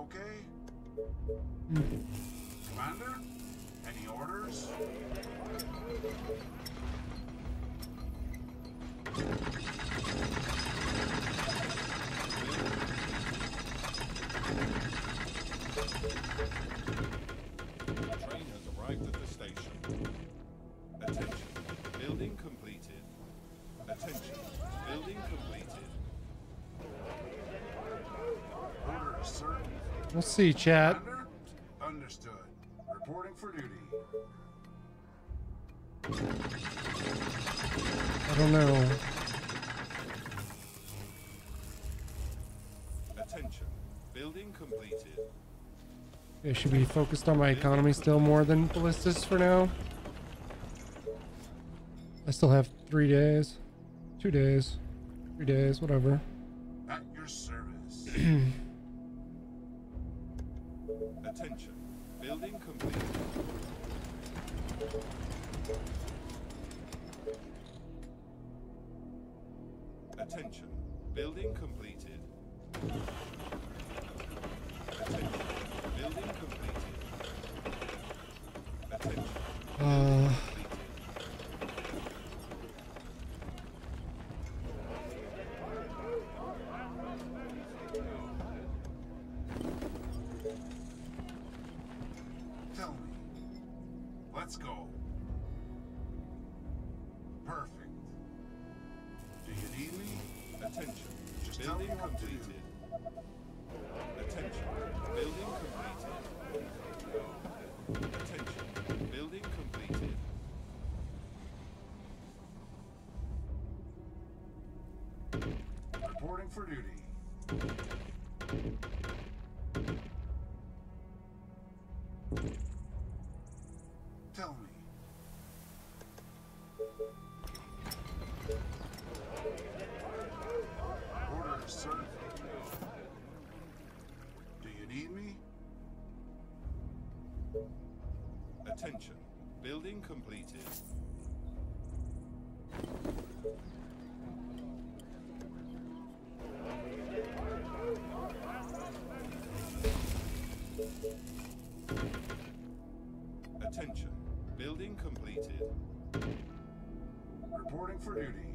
Okay? We'll see, chat. Understood. Reporting for duty. I don't know. Attention. Building completed. I should be focused on my economy still more than ballistas for now. I still have three days, two days, three days, whatever. Uh... Tell me. Let's go. Perfect. Do you need me? Attention. Building completed. Attention. Building completed. Attention. Building completed. Reporting for duty.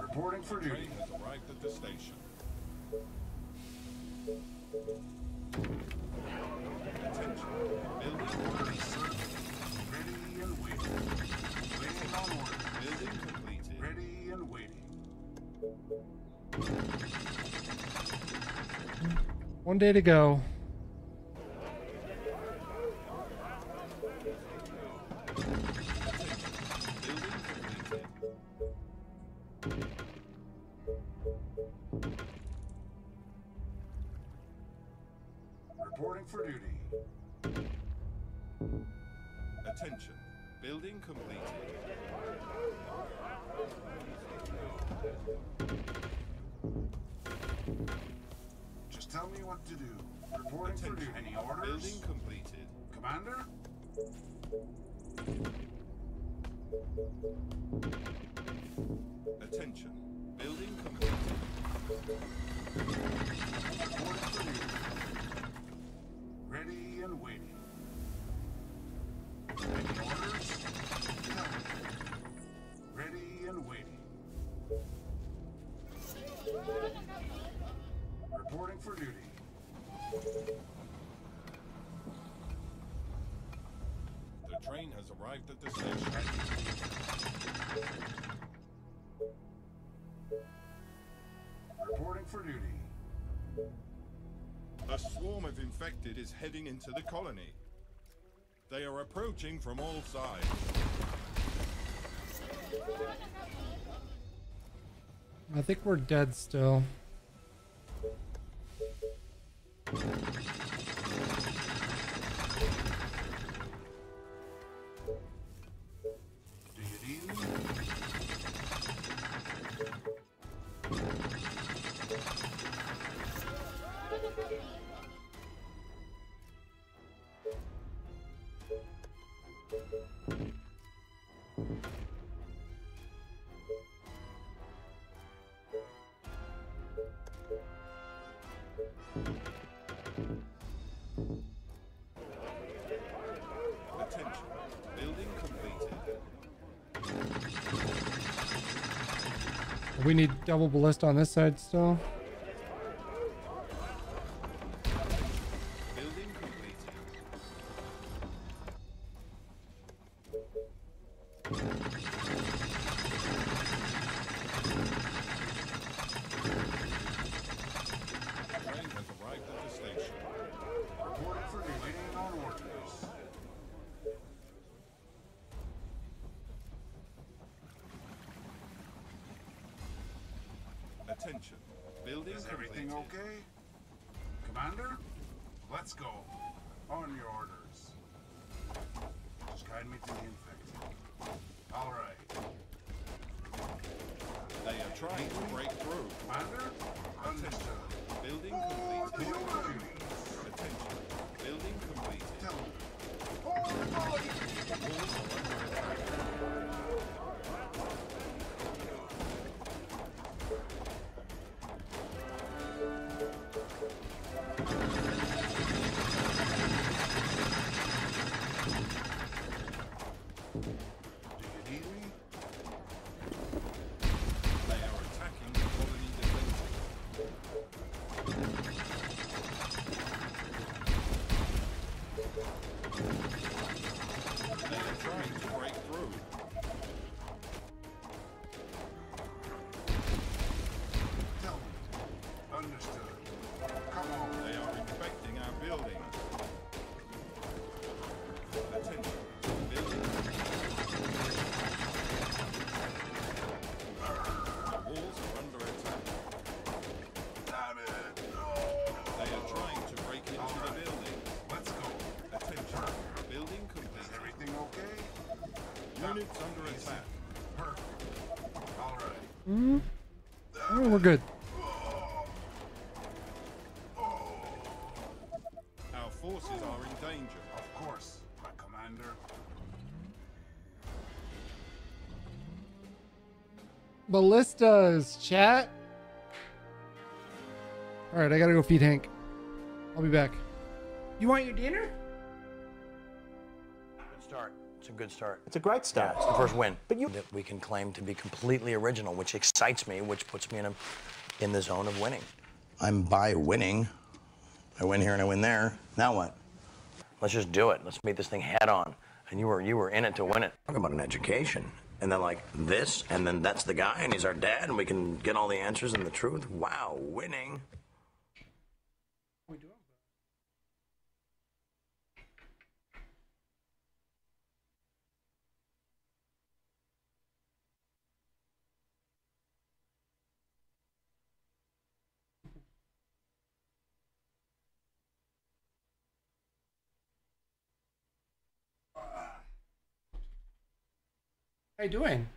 Reporting for duty. Train has arrived at the station. One day to go. is heading into the colony. They are approaching from all sides. I think we're dead still. double ballista on this side still. Right. Oh, we're good. Our forces are in danger. Of course, my commander. Ballistas, chat. All right, I gotta go feed Hank. I'll be back. You want your dinner? Good start. It's a great start. It's the first win. But you that we can claim to be completely original, which excites me, which puts me in a, in the zone of winning. I'm by winning. I win here and I win there. Now what? Let's just do it. Let's meet this thing head on. And you were you were in it to win it. Talk about an education. And then like this, and then that's the guy, and he's our dad, and we can get all the answers and the truth. Wow, winning. How you doing?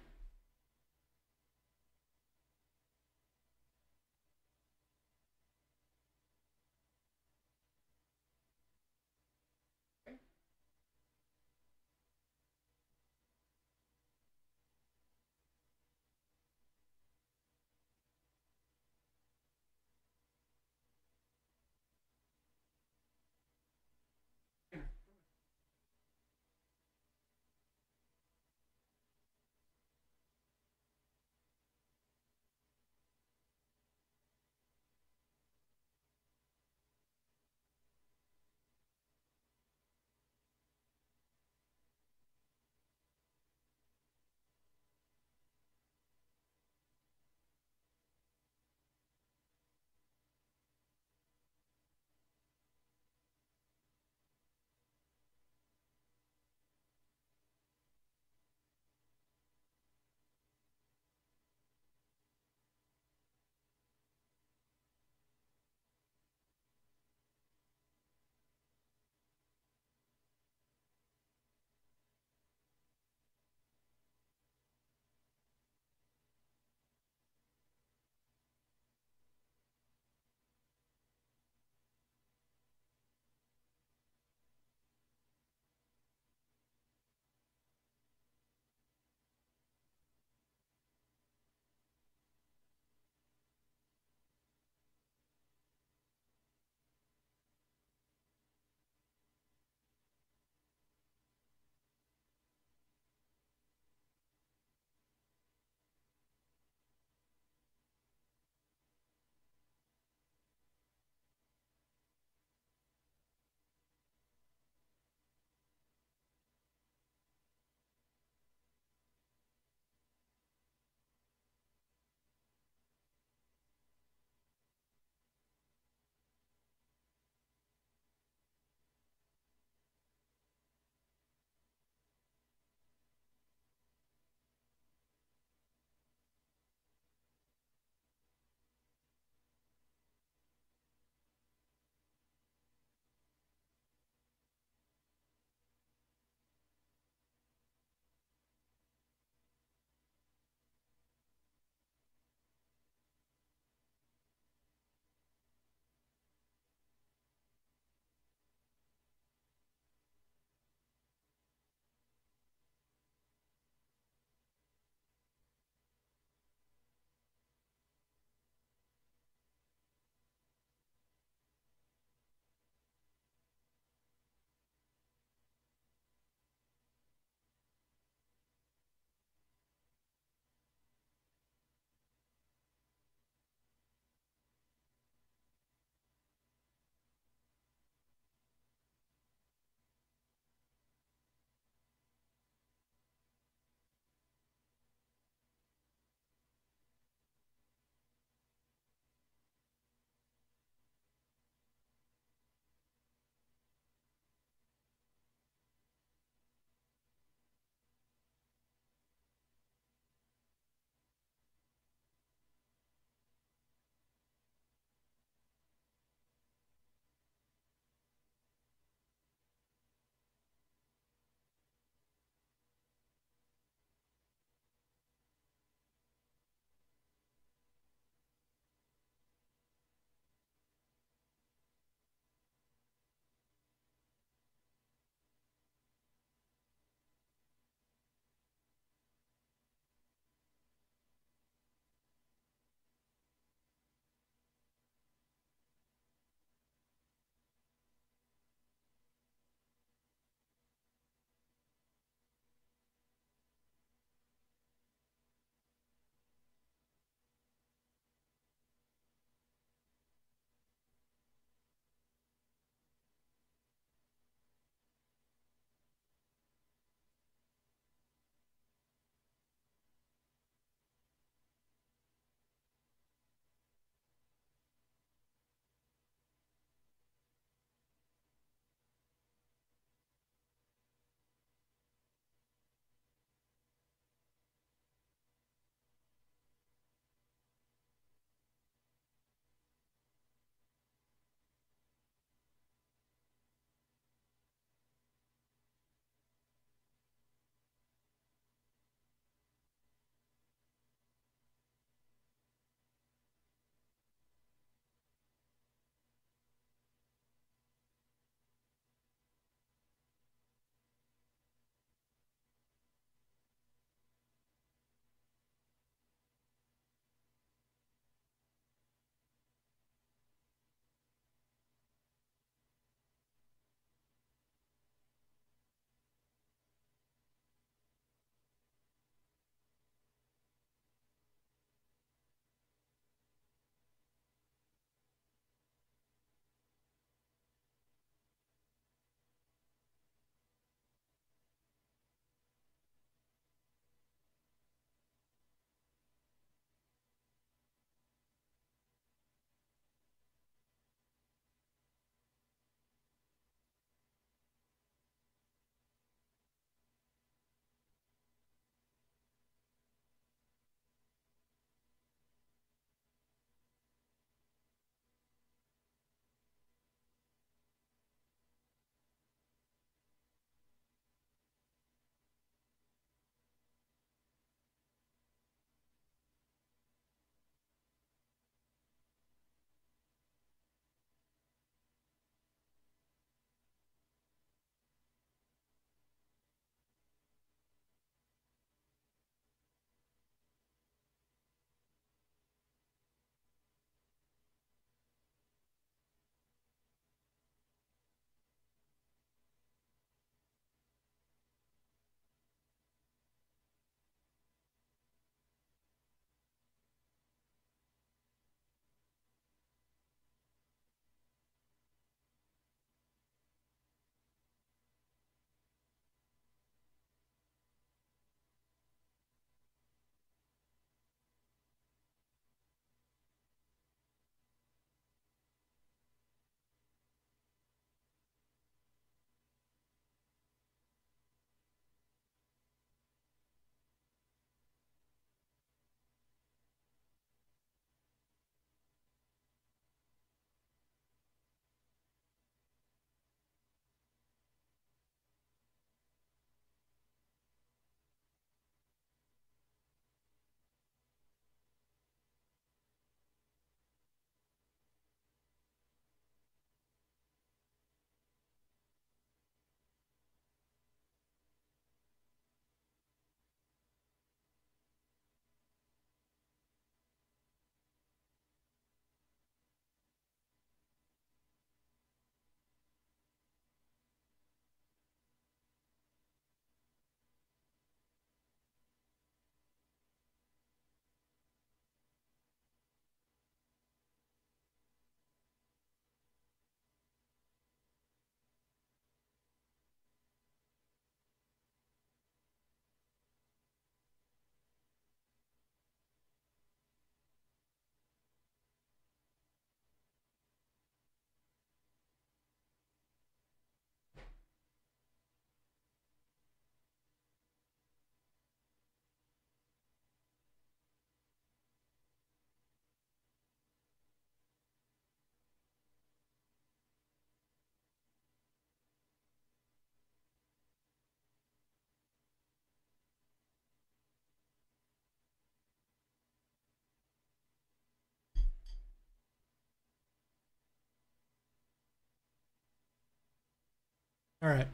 All right.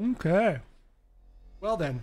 Okay. Well then.